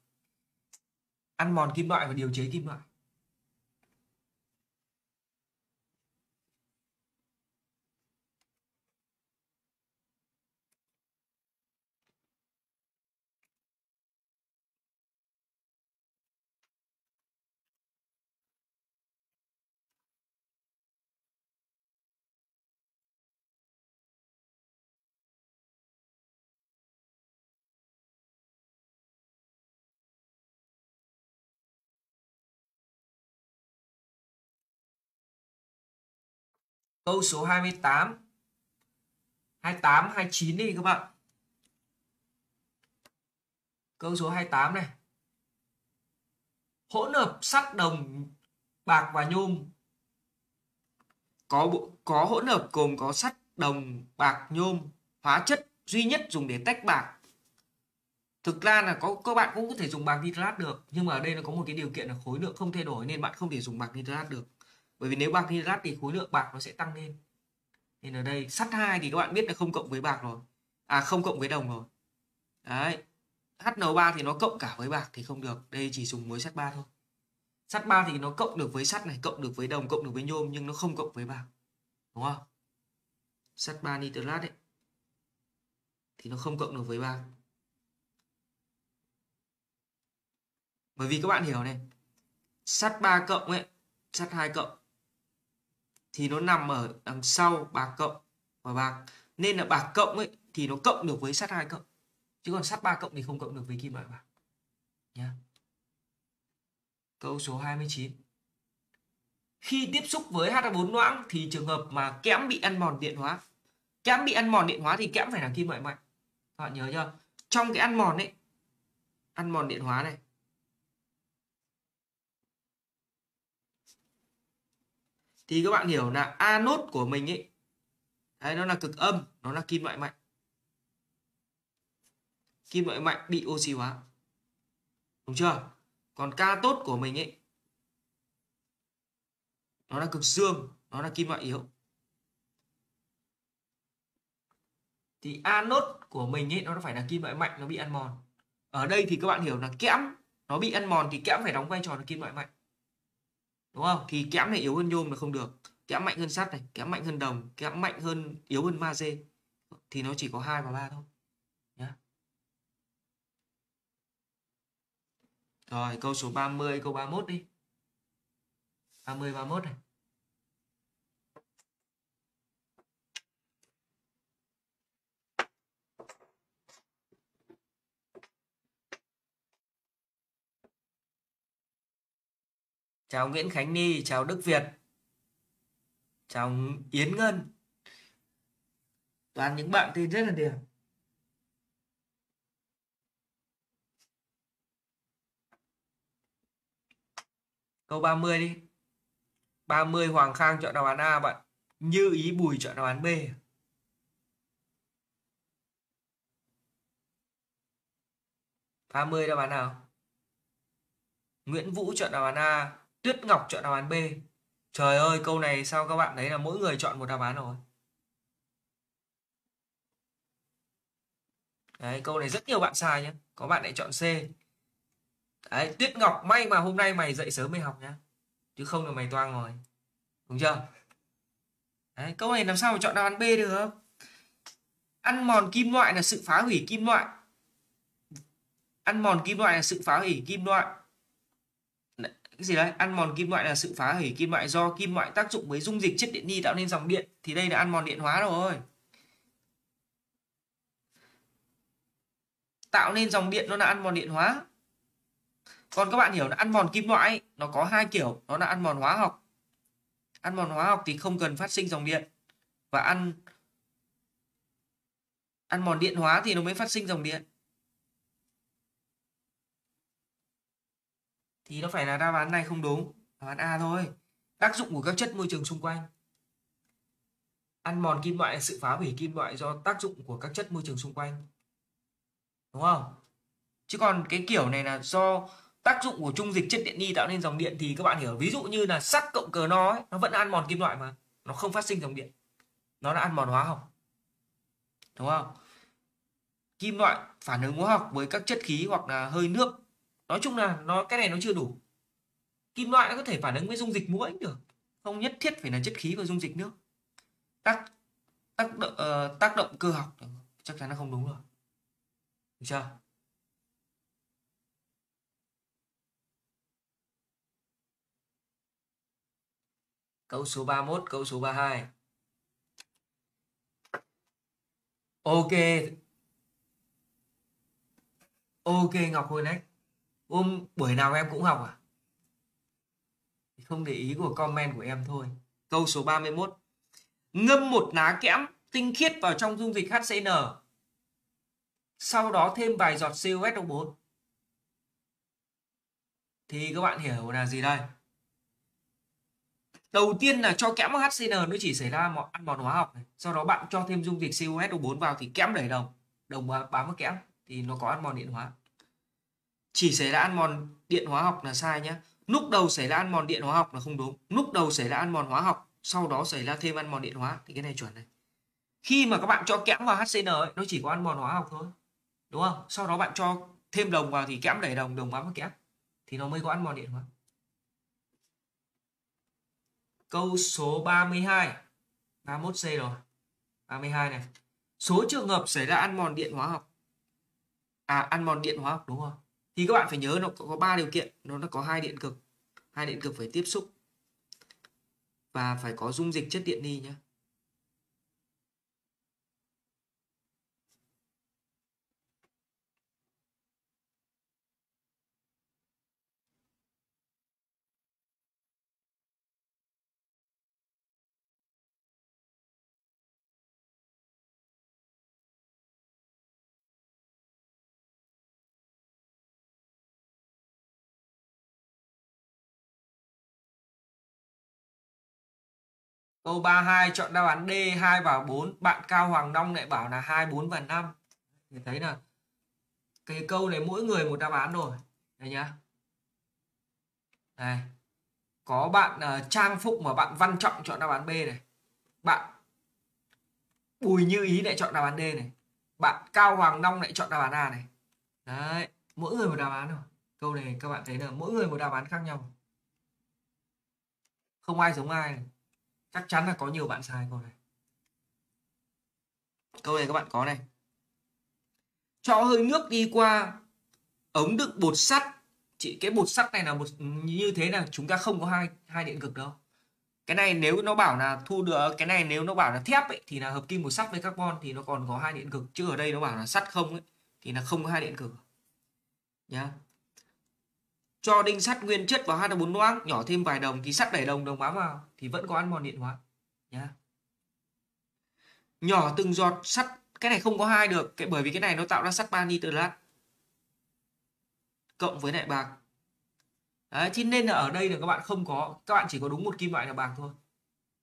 Ăn mòn kim loại và điều chế kim loại. Câu số 28 28, 29 đi các bạn. Câu số 28 này. Hỗn hợp sắt đồng bạc và nhôm. Có bộ, có hỗn hợp gồm có sắt đồng bạc nhôm hóa chất duy nhất dùng để tách bạc. Thực ra là có các bạn cũng có thể dùng bạc nitrat được nhưng mà ở đây nó có một cái điều kiện là khối lượng không thay đổi nên bạn không thể dùng bạc nitrat được bởi vì nếu bạc hydrat thì khối lượng bạc nó sẽ tăng lên. Nên ở đây, sắt 2 thì các bạn biết là không cộng với bạc rồi. À không cộng với đồng rồi. Đấy. HNO3 thì nó cộng cả với bạc thì không được. Đây chỉ dùng muối sắt 3 thôi. Sắt 3 thì nó cộng được với sắt này, cộng được với đồng, cộng được với nhôm nhưng nó không cộng với bạc. Đúng không? Sắt 3 nitrat đấy thì nó không cộng được với bạc. Bởi vì các bạn hiểu này, sắt 3 cộng ấy, sắt 2 cộng thì nó nằm ở đằng sau bạc cộng và bạc. Nên là bạc cộng ấy thì nó cộng được với sắt hai cộng. Chứ còn sắt ba cộng thì không cộng được với kim loại bạc. Nhá. Câu số 29 khi tiếp xúc với H4 loãng thì trường hợp mà kẽm bị ăn mòn điện hóa. Kẽm bị ăn mòn điện hóa thì kẽm phải là kim loại mạnh. Các bạn nhớ chưa? Trong cái ăn mòn ấy, ăn mòn điện hóa này thì các bạn hiểu là anốt của mình ấy, đấy, nó là cực âm, nó là kim loại mạnh. Kim loại mạnh bị oxy hóa. Đúng chưa? Còn ca tốt của mình ấy, nó là cực dương, nó là kim loại yếu. Thì anốt của mình ấy, nó phải là kim loại mạnh, nó bị ăn mòn. Ở đây thì các bạn hiểu là kẽm, nó bị ăn mòn thì kẽm phải đóng vai trò là kim loại mạnh đúng không? Thì kẽm này yếu hơn nhôm là không được. Kẽm mạnh hơn sắt này, kẽm mạnh hơn đồng, kẽm mạnh hơn, yếu hơn magie thì nó chỉ có hai và ba thôi. Nhá. Rồi, câu số 30 câu 31 đi. 30 31 này. Chào Nguyễn Khánh Ni, chào Đức Việt. Chào Yến Ngân. Toàn những bạn tên rất là đẹp. Câu 30 đi. 30 Hoàng Khang chọn đáp án A bạn. Như ý Bùi chọn đáp án B. ba mươi đáp án nào? Nguyễn Vũ chọn đáp án A, Tuyết Ngọc chọn đáp án B. Trời ơi, câu này sao các bạn thấy là mỗi người chọn một đáp án rồi. Đấy, câu này rất nhiều bạn sai nhé. Có bạn lại chọn C. Đấy, Tuyết Ngọc may mà hôm nay mày dậy sớm mày học nhá. Chứ không là mày toang rồi. Đúng chưa? Đấy, câu này làm sao mà chọn đáp án B được? Ăn mòn kim loại là sự phá hủy kim loại. Ăn mòn kim loại là sự phá hủy kim loại cái gì đấy? Ăn mòn kim loại là sự phá hủy kim loại do kim loại tác dụng với dung dịch chất điện ni tạo nên dòng điện. Thì đây là ăn mòn điện hóa rồi. Tạo nên dòng điện nó là ăn mòn điện hóa. Còn các bạn hiểu là ăn mòn kim loại ấy, nó có hai kiểu. Nó là ăn mòn hóa học. Ăn mòn hóa học thì không cần phát sinh dòng điện. Và ăn ăn mòn điện hóa thì nó mới phát sinh dòng điện. Thì nó phải là đáp án này không đúng đáp án A thôi. Tác dụng của các chất môi trường xung quanh. Ăn mòn kim loại sự phá hủy kim loại do tác dụng của các chất môi trường xung quanh. Đúng không? Chứ còn cái kiểu này là do tác dụng của trung dịch chất điện ni tạo nên dòng điện thì các bạn hiểu. Ví dụ như là sắt cộng cờ nó ấy, nó vẫn ăn mòn kim loại mà. Nó không phát sinh dòng điện. Nó là ăn mòn hóa học. Đúng không? Kim loại phản ứng hóa học với các chất khí hoặc là hơi nước nói chung là nó cái này nó chưa đủ. Kim loại nó có thể phản ứng với dung dịch muỗi được. Không nhất thiết phải là chất khí và dung dịch nước. Tác tác động, uh, tác động cơ học. Chắc chắn là không đúng rồi. Được chưa? Câu số 31 câu số 32 ok. Ok Ngọc Hồi Nách Ôm buổi nào em cũng học à? Không để ý của comment của em thôi. Câu số 31. Ngâm một lá kẽm tinh khiết vào trong dung dịch HCN. Sau đó thêm vài giọt COSO4. Thì các bạn hiểu là gì đây? Đầu tiên là cho kẽm vào HCN nó chỉ xảy ra ăn mòn hóa học này. Sau đó bạn cho thêm dung dịch COSO4 vào thì kẽm đẩy đồng. Đồng bám vào kẽm thì nó có ăn mòn điện hóa chỉ xảy ra ăn mòn điện hóa học là sai nhé lúc đầu xảy ra ăn mòn điện hóa học là không đúng. Lúc đầu xảy ra ăn mòn hóa học sau đó xảy ra thêm ăn mòn điện hóa. Thì cái này chuẩn này. Khi mà các bạn cho kẽm vào HCN ấy, nó chỉ có ăn mòn hóa học thôi. Đúng không? Sau đó bạn cho thêm đồng vào thì kẽm đẩy đồng đồng bám vào kẽm. Thì nó mới có ăn mòn điện hóa. Câu số 32 31C rồi. 32 này. Số trường hợp xảy ra ăn mòn điện hóa học. À ăn mòn điện hóa học đúng không? Thì các bạn phải nhớ nó có ba điều kiện. Nó nó có hai điện cực. Hai điện cực phải tiếp xúc. Và phải có dung dịch chất điện đi nhé câu 32 chọn đáp án D 2 và 4 bạn Cao Hoàng Long lại bảo là 2 4 và 5 thì thấy là cái câu này mỗi người một đáp án rồi. Đây nhá. Đây có bạn uh, Trang Phúc và bạn Văn Trọng chọn đáp án B này. Bạn Bùi Như Ý lại chọn đáp án D này. Bạn Cao Hoàng Long lại chọn đáp án A này. Đấy mỗi người một đáp án rồi câu này các bạn thấy là mỗi người một đáp án khác nhau. Không ai giống ai. này chắc chắn là có nhiều bạn sai câu này. Câu này các bạn có này. Cho hơi nước đi qua ống đựng bột sắt. Chị cái bột sắt này là một như thế là chúng ta không có hai hai điện cực đâu. Cái này nếu nó bảo là thu được cái này nếu nó bảo là thép ấy, thì là hợp kim bột sắt với carbon thì nó còn có hai điện cực. Chứ ở đây nó bảo là sắt không ấy, thì là không có hai điện cực. Nhá cho đinh sắt nguyên chất vào H4 loãng nhỏ thêm vài đồng thì sắt đẩy đồng đồng bám vào thì vẫn có ăn mòn điện hóa. Nhá. Nhỏ từng giọt sắt cái này không có hai được cái bởi vì cái này nó tạo ra sắt ba lát cộng với lại bạc. Đấy, thì nên là ở đây là các bạn không có các bạn chỉ có đúng một kim loại là bạc thôi.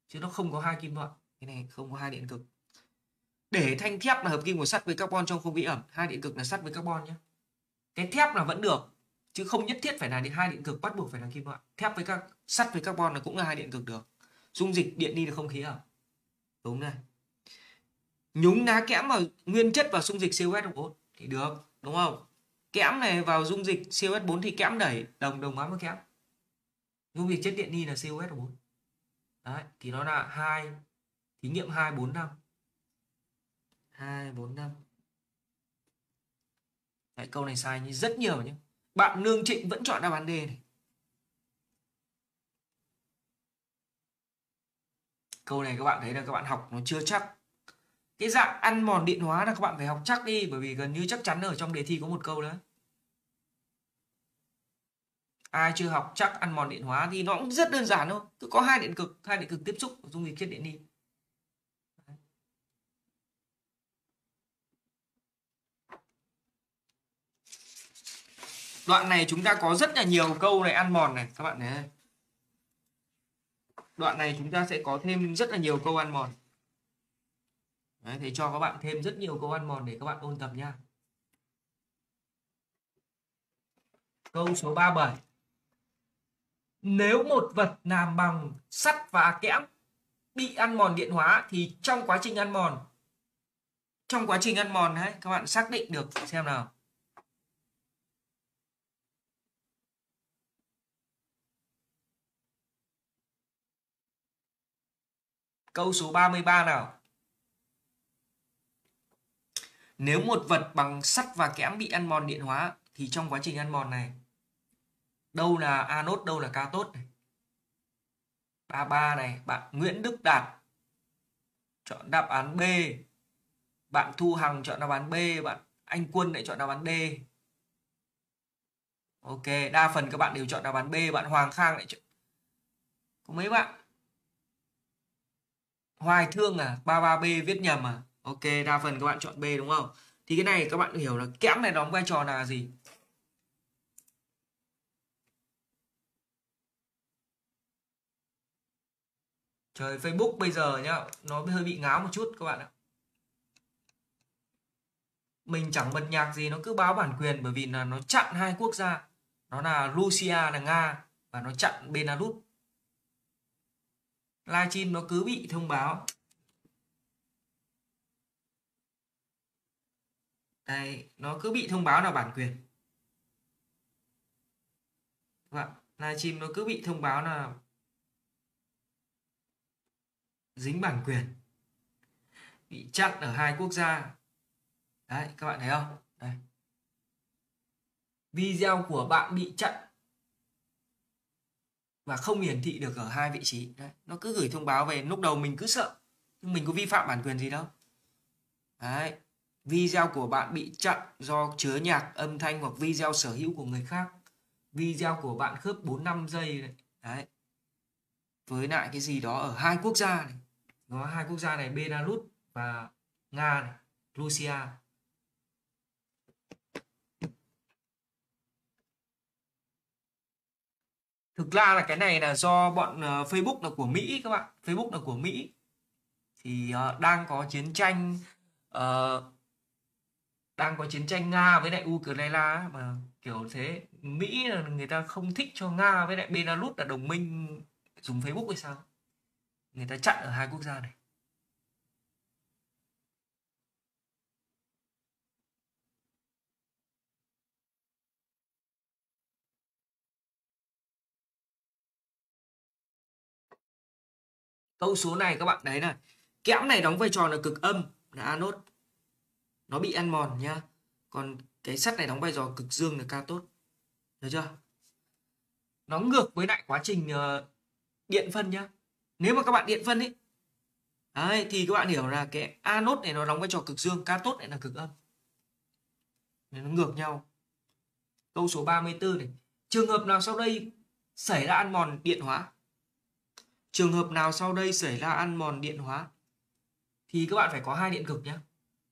Chứ nó không có hai kim loại. Cái này không có hai điện cực. Để thanh thép là hợp kim của sắt với carbon trong không khí ẩm hai điện cực là sắt với carbon nhé cái thép là vẫn được chứ không nhất thiết phải là hai điện cực bắt buộc phải là kim loại. Thép với các sắt với carbon là cũng là hai điện cực được. Dung dịch điện đi được không khí ẩm đúng này nhúng đá kẽm vào nguyên chất vào dung dịch COS4 thì được đúng không? Kẽm này vào dung dịch COS4 thì kẽm đẩy đồng đồng bám với kẽm. Dung dịch chất điện đi là COS4 đấy thì nó là hai thí nghiệm hai bốn năm. Hai bốn năm. Đấy, câu này sai như rất nhiều nhé bạn Lương Trịnh vẫn chọn đáp án D này. Câu này các bạn thấy là các bạn học nó chưa chắc. Cái dạng ăn mòn điện hóa là các bạn phải học chắc đi, bởi vì gần như chắc chắn ở trong đề thi có một câu đó. Ai chưa học chắc ăn mòn điện hóa thì nó cũng rất đơn giản thôi. Cứ có hai điện cực, hai điện cực tiếp xúc dung dịch kết điện đi. Đoạn này chúng ta có rất là nhiều câu này ăn mòn này các bạn thấy đoạn này chúng ta sẽ có thêm rất là nhiều câu ăn mòn. Đấy, thì cho các bạn thêm rất nhiều câu ăn mòn để các bạn ôn tập nha. Câu số 37 nếu một vật làm bằng sắt và kẽm bị ăn mòn điện hóa thì trong quá trình ăn mòn trong quá trình ăn mòn đấy các bạn xác định được xem nào. Câu số 33 nào. Nếu một vật bằng sắt và kẽm bị ăn mòn điện hóa thì trong quá trình ăn mòn này đâu là anốt, đâu là cathode này. 33 này, bạn Nguyễn Đức Đạt chọn đáp án B. Bạn Thu Hằng chọn đáp án B, bạn Anh Quân lại chọn đáp án D. Ok, đa phần các bạn đều chọn đáp án B, bạn Hoàng Khang lại chọn. Có mấy bạn Hoài Thương à? 33B viết nhầm à? Ok, đa phần các bạn chọn B đúng không? Thì cái này các bạn hiểu là kẽm này đóng vai trò là gì? Trời, Facebook bây giờ nhá, Nó hơi bị ngáo một chút các bạn ạ. Mình chẳng bật nhạc gì, Nó cứ báo bản quyền bởi vì là nó chặn hai quốc gia. Nó là Russia là Nga Và nó chặn Belarus livestream nó cứ bị thông báo. Đây, nó cứ bị thông báo là bản quyền. Các bạn livestream nó cứ bị thông báo là dính bản quyền. Bị chặn ở hai quốc gia. Đấy, các bạn thấy không? Đây. Video của bạn bị chặn và không hiển thị được ở hai vị trí. Đấy nó cứ gửi thông báo về lúc đầu mình cứ sợ nhưng mình có vi phạm bản quyền gì đâu. Đấy video của bạn bị chặn do chứa nhạc âm thanh hoặc video sở hữu của người khác. Video của bạn khớp 4 5 giây đấy. đấy. Với lại cái gì đó ở hai quốc gia này. Nó hai quốc gia này Belarus và Nga này, Russia. Thực ra là cái này là do bọn uh, Facebook là của Mỹ các bạn. Facebook là của Mỹ. Thì uh, đang có chiến tranh uh, đang có chiến tranh Nga với lại Ukraine mà kiểu thế. Mỹ là người ta không thích cho Nga với lại Belarus là đồng minh dùng Facebook hay sao? Người ta chặn ở hai quốc gia này. Câu số này các bạn đấy này. Kẽm này đóng vai trò là cực âm. Là anode nó bị ăn mòn nhá. Còn cái sắt này đóng vai trò cực dương là cathode được chưa? Nó ngược với lại quá trình uh, điện phân nhá. Nếu mà các bạn điện phân ấy đấy, thì các bạn hiểu là cái anode này nó đóng vai trò cực dương cathode này là cực âm. Nên nó ngược nhau. Câu số 34 này. Trường hợp nào sau đây xảy ra ăn mòn điện hóa? Trường hợp nào sau đây xảy ra ăn mòn điện hóa? Thì các bạn phải có hai điện cực nhé.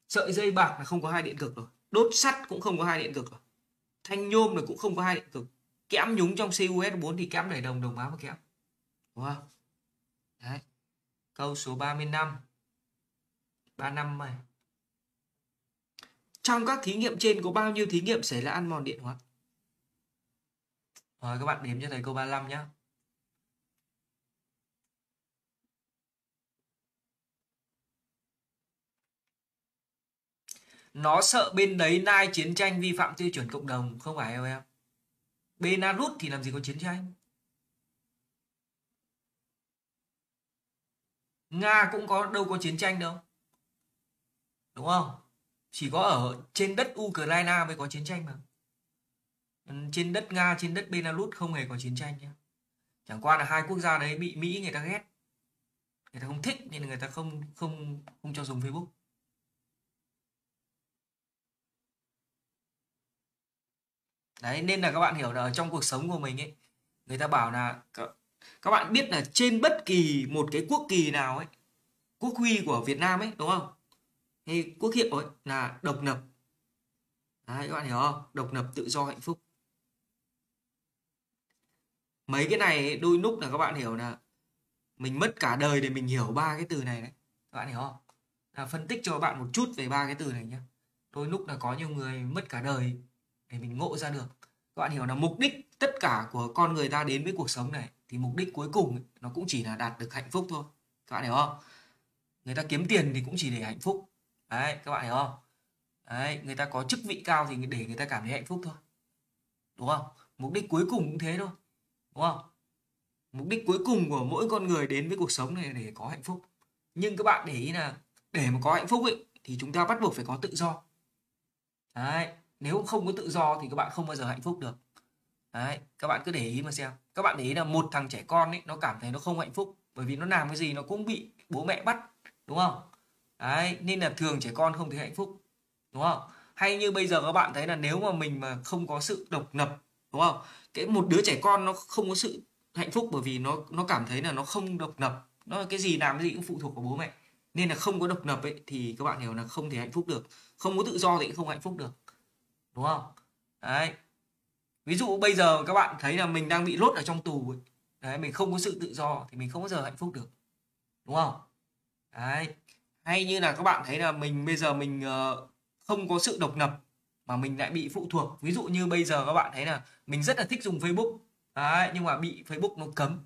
Sợi dây bạc là không có hai điện cực rồi. Đốt sắt cũng không có hai điện cực rồi. Thanh nhôm là cũng không có hai điện cực. Kẽm nhúng trong CUS 4 thì kẽm đẩy đồng đồng bám và kẽm. Đúng không? Đấy. Câu số 35 35 này trong các thí nghiệm trên có bao nhiêu thí nghiệm xảy ra ăn mòn điện hóa? Rồi, các bạn đếm cho thầy câu 35 nhé nó sợ bên đấy nai chiến tranh vi phạm tiêu chuẩn cộng đồng, không phải đâu em? Belarus thì làm gì có chiến tranh? Nga cũng có, đâu có chiến tranh đâu. Đúng không? Chỉ có ở trên đất Ukraine mới có chiến tranh mà. Trên đất Nga, trên đất Belarus không hề có chiến tranh nhé chẳng qua là hai quốc gia đấy bị Mỹ người ta ghét. Người ta không thích nên người ta không không không cho dùng Facebook. Đấy, nên là các bạn hiểu là trong cuộc sống của mình ấy, người ta bảo là các bạn biết là trên bất kỳ một cái quốc kỳ nào ấy, quốc huy của Việt Nam ấy, đúng không? Hay quốc hiệu ấy là độc lập. Đấy, các bạn hiểu không? Độc lập, tự do, hạnh phúc. Mấy cái này, đôi lúc là các bạn hiểu là mình mất cả đời để mình hiểu ba cái từ này đấy. Các bạn hiểu không? Là phân tích cho bạn một chút về ba cái từ này nhé đôi lúc là có nhiều người mất cả đời để mình ngộ ra được. Các bạn hiểu là mục đích tất cả của con người ta đến với cuộc sống này thì mục đích cuối cùng ấy, nó cũng chỉ là đạt được hạnh phúc thôi. Các bạn hiểu không? Người ta kiếm tiền thì cũng chỉ để hạnh phúc. Đấy các bạn hiểu không? Đấy người ta có chức vị cao thì để người ta cảm thấy hạnh phúc thôi. Đúng không? Mục đích cuối cùng cũng thế thôi. Đúng không? Mục đích cuối cùng của mỗi con người đến với cuộc sống này để có hạnh phúc. Nhưng các bạn để ý là để mà có hạnh phúc ấy thì chúng ta bắt buộc phải có tự do. Đấy nếu không có tự do thì các bạn không bao giờ hạnh phúc được. Đấy, các bạn cứ để ý mà xem. Các bạn để ý là một thằng trẻ con ấy, nó cảm thấy nó không hạnh phúc, bởi vì nó làm cái gì nó cũng bị bố mẹ bắt, đúng không? Đấy, nên là thường trẻ con không thấy hạnh phúc, đúng không? Hay như bây giờ các bạn thấy là nếu mà mình mà không có sự độc lập, đúng không? Cái một đứa trẻ con nó không có sự hạnh phúc bởi vì nó nó cảm thấy là nó không độc lập, nó cái gì làm cái gì cũng phụ thuộc vào bố mẹ. Nên là không có độc lập ấy, thì các bạn hiểu là không thể hạnh phúc được. Không có tự do thì cũng không hạnh phúc được đúng không? Đấy. Ví dụ bây giờ các bạn thấy là mình đang bị lốt ở trong tù ấy. đấy mình không có sự tự do thì mình không bao giờ hạnh phúc được. Đúng không? Đấy. Hay như là các bạn thấy là mình bây giờ mình uh, không có sự độc lập mà mình lại bị phụ thuộc. Ví dụ như bây giờ các bạn thấy là mình rất là thích dùng Facebook. Đấy, nhưng mà bị Facebook nó cấm.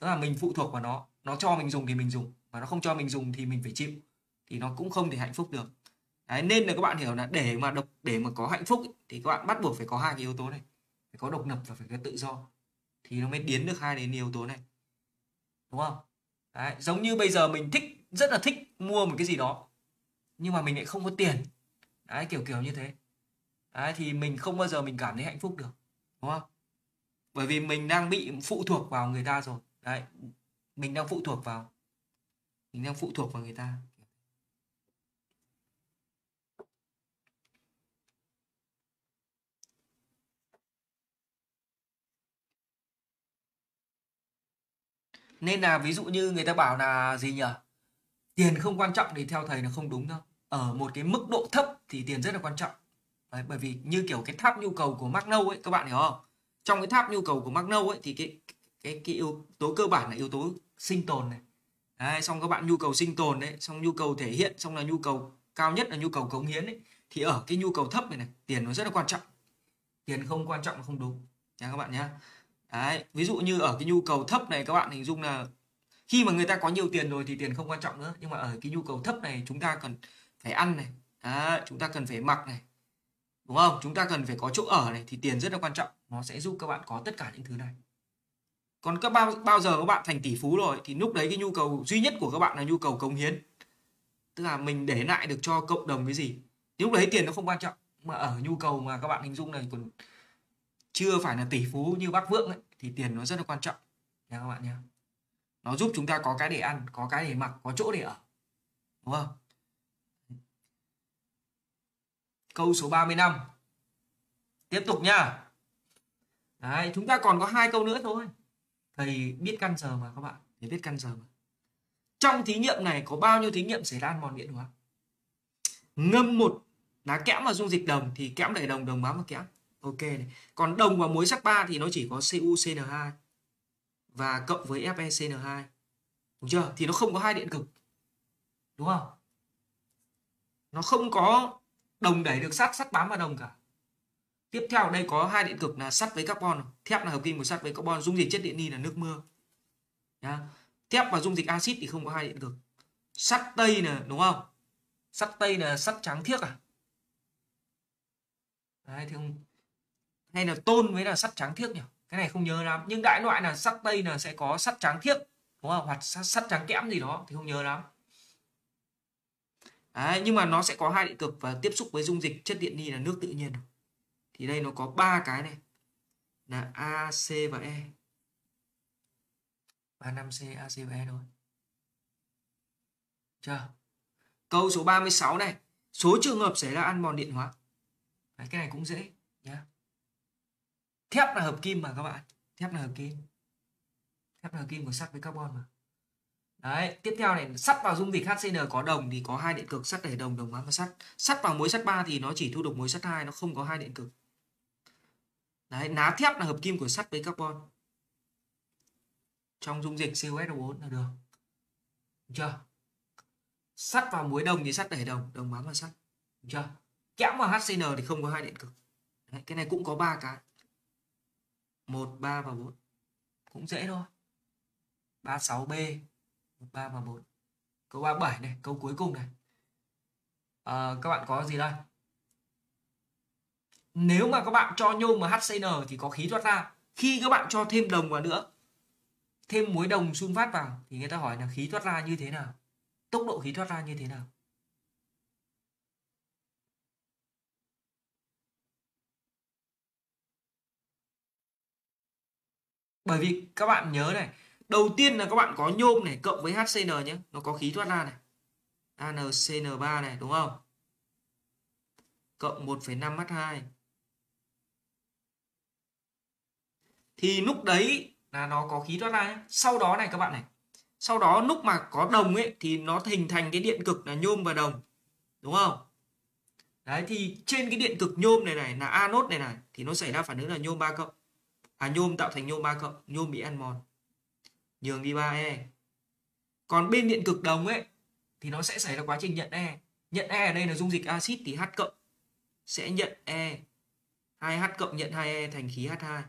Tức là mình phụ thuộc vào nó. Nó cho mình dùng thì mình dùng. Mà nó không cho mình dùng thì mình phải chịu. Thì nó cũng không thể hạnh phúc được. Đấy, nên là các bạn hiểu là để mà độc để mà có hạnh phúc ấy, thì các bạn bắt buộc phải có hai cái yếu tố này. Phải có độc lập và phải có tự do. Thì nó mới tiến được hai đến yếu tố này. Đúng không? Đấy, giống như bây giờ mình thích rất là thích mua một cái gì đó nhưng mà mình lại không có tiền. Đấy, kiểu kiểu như thế. Đấy, thì mình không bao giờ mình cảm thấy hạnh phúc được. Đúng không? Bởi vì mình đang bị phụ thuộc vào người ta rồi. Đấy, mình đang phụ thuộc vào mình đang phụ thuộc vào người ta. Nên là ví dụ như người ta bảo là gì nhỉ? Tiền không quan trọng thì theo thầy là không đúng đâu. Ở một cái mức độ thấp thì tiền rất là quan trọng. Đấy, bởi vì như kiểu cái tháp nhu cầu của Magnow ấy các bạn hiểu không? Trong cái tháp nhu cầu của Magno ấy thì cái cái cái yếu tố cơ bản là yếu tố sinh tồn này. Đấy, xong các bạn nhu cầu sinh tồn đấy xong nhu cầu thể hiện xong là nhu cầu cao nhất là nhu cầu cống hiến ấy. Thì ở cái nhu cầu thấp này này tiền nó rất là quan trọng. Tiền không quan trọng là không đúng. Nha các bạn nhé đấy ví dụ như ở cái nhu cầu thấp này các bạn hình dung là khi mà người ta có nhiều tiền rồi thì tiền không quan trọng nữa nhưng mà ở cái nhu cầu thấp này chúng ta cần phải ăn này đấy, chúng ta cần phải mặc này đúng không? Chúng ta cần phải có chỗ ở này thì tiền rất là quan trọng nó sẽ giúp các bạn có tất cả những thứ này. Còn các bao bao giờ các bạn thành tỷ phú rồi thì lúc đấy cái nhu cầu duy nhất của các bạn là nhu cầu cống hiến. Tức là mình để lại được cho cộng đồng cái gì? Thì lúc đấy tiền nó không quan trọng mà ở nhu cầu mà các bạn hình dung này còn chưa phải là tỷ phú như bác vượng ấy, thì tiền nó rất là quan trọng nha các bạn nhé nó giúp chúng ta có cái để ăn có cái để mặc có chỗ để ở đúng không? Câu số 35 tiếp tục nha đấy chúng ta còn có hai câu nữa thôi. Thầy biết căn giờ mà các bạn thầy biết căn giờ mà. Trong thí nghiệm này có bao nhiêu thí nghiệm xảy ra ăn mòn điện hóa ngâm một lá kẽm vào dung dịch đồng thì kẽm đẩy đồng đồng bám vào kẽm ok này. Còn đồng và muối sắt 3 thì nó chỉ có CuCN2 và cộng với FeCN2 đúng chưa? Thì nó không có hai điện cực. Đúng không? Nó không có đồng đẩy được sắt sắt bám vào đồng cả. Tiếp theo đây có hai điện cực là sắt với carbon thép là hợp kim của sắt với carbon dung dịch chất điện ni là nước mưa. Nhá. thép và dung dịch axit thì không có hai điện cực. Sắt tây là đúng không? Sắt tây là sắt trắng thiếc à? Đấy, thì không hay là tôn với là sắt trắng thiếc nhỉ? Cái này không nhớ lắm. Nhưng đại loại là sắt tây là sẽ có sắt trắng thiếc đúng không? Hoặc sắt, sắt trắng kẽm gì đó thì không nhớ lắm. Đấy, nhưng mà nó sẽ có hai điện cực và tiếp xúc với dung dịch. Chất điện ni là nước tự nhiên. Thì đây nó có ba cái này. Là A, C và E. 35C, A, C và E thôi. Chưa? Câu số 36 này. Số trường hợp xảy ra ăn mòn điện hóa. Đấy, cái này cũng dễ thép là hợp kim mà các bạn thép là hợp kim thép là hợp kim của sắt với carbon mà Đấy, tiếp theo này sắt vào dung dịch HCN có đồng thì có hai điện cực sắt để đồng đồng bám vào sắt. Sắt vào muối sắt 3 thì nó chỉ thu được muối sắt 2 nó không có hai điện cực. Đấy, ná thép là hợp kim của sắt với carbon. Trong dung dịch CuSO4 là được. Chưa? Sắt vào muối đồng thì sắt đẩy đồng, đồng bám vào sắt. Chưa? Kẽm vào HCN thì không có hai điện cực. Đấy, cái này cũng có ba cái. 1, 3 và 4. Cũng dễ thôi. 36B 1, 3 và 4 câu 37 này câu cuối cùng này. À, các bạn có gì đây? Nếu mà các bạn cho nhôm mà HCN thì có khí thoát ra. Khi các bạn cho thêm đồng vào nữa thêm muối đồng sunfat vào thì người ta hỏi là khí thoát ra như thế nào? Tốc độ khí thoát ra như thế nào? Bởi vì các bạn nhớ này đầu tiên là các bạn có nhôm này cộng với HCN nhé nó có khí thoát ra này. AnCN3 này đúng không? Cộng 1,5 H2 thì lúc đấy là nó có khí thoát ra nhé. sau đó này các bạn này sau đó lúc mà có đồng ấy thì nó hình thành cái điện cực là nhôm và đồng đúng không? Đấy thì trên cái điện cực nhôm này này là anode này này thì nó xảy ra phản ứng là nhôm 3 cộng à nhôm tạo thành nhôm 3 cộng, nhôm bị ăn mòn. Nhường đi 3E còn bên điện cực đồng ấy, thì nó sẽ xảy ra quá trình nhận E. Nhận E ở đây là dung dịch axit thì H cộng sẽ nhận E. 2H cộng nhận 2E thành khí H2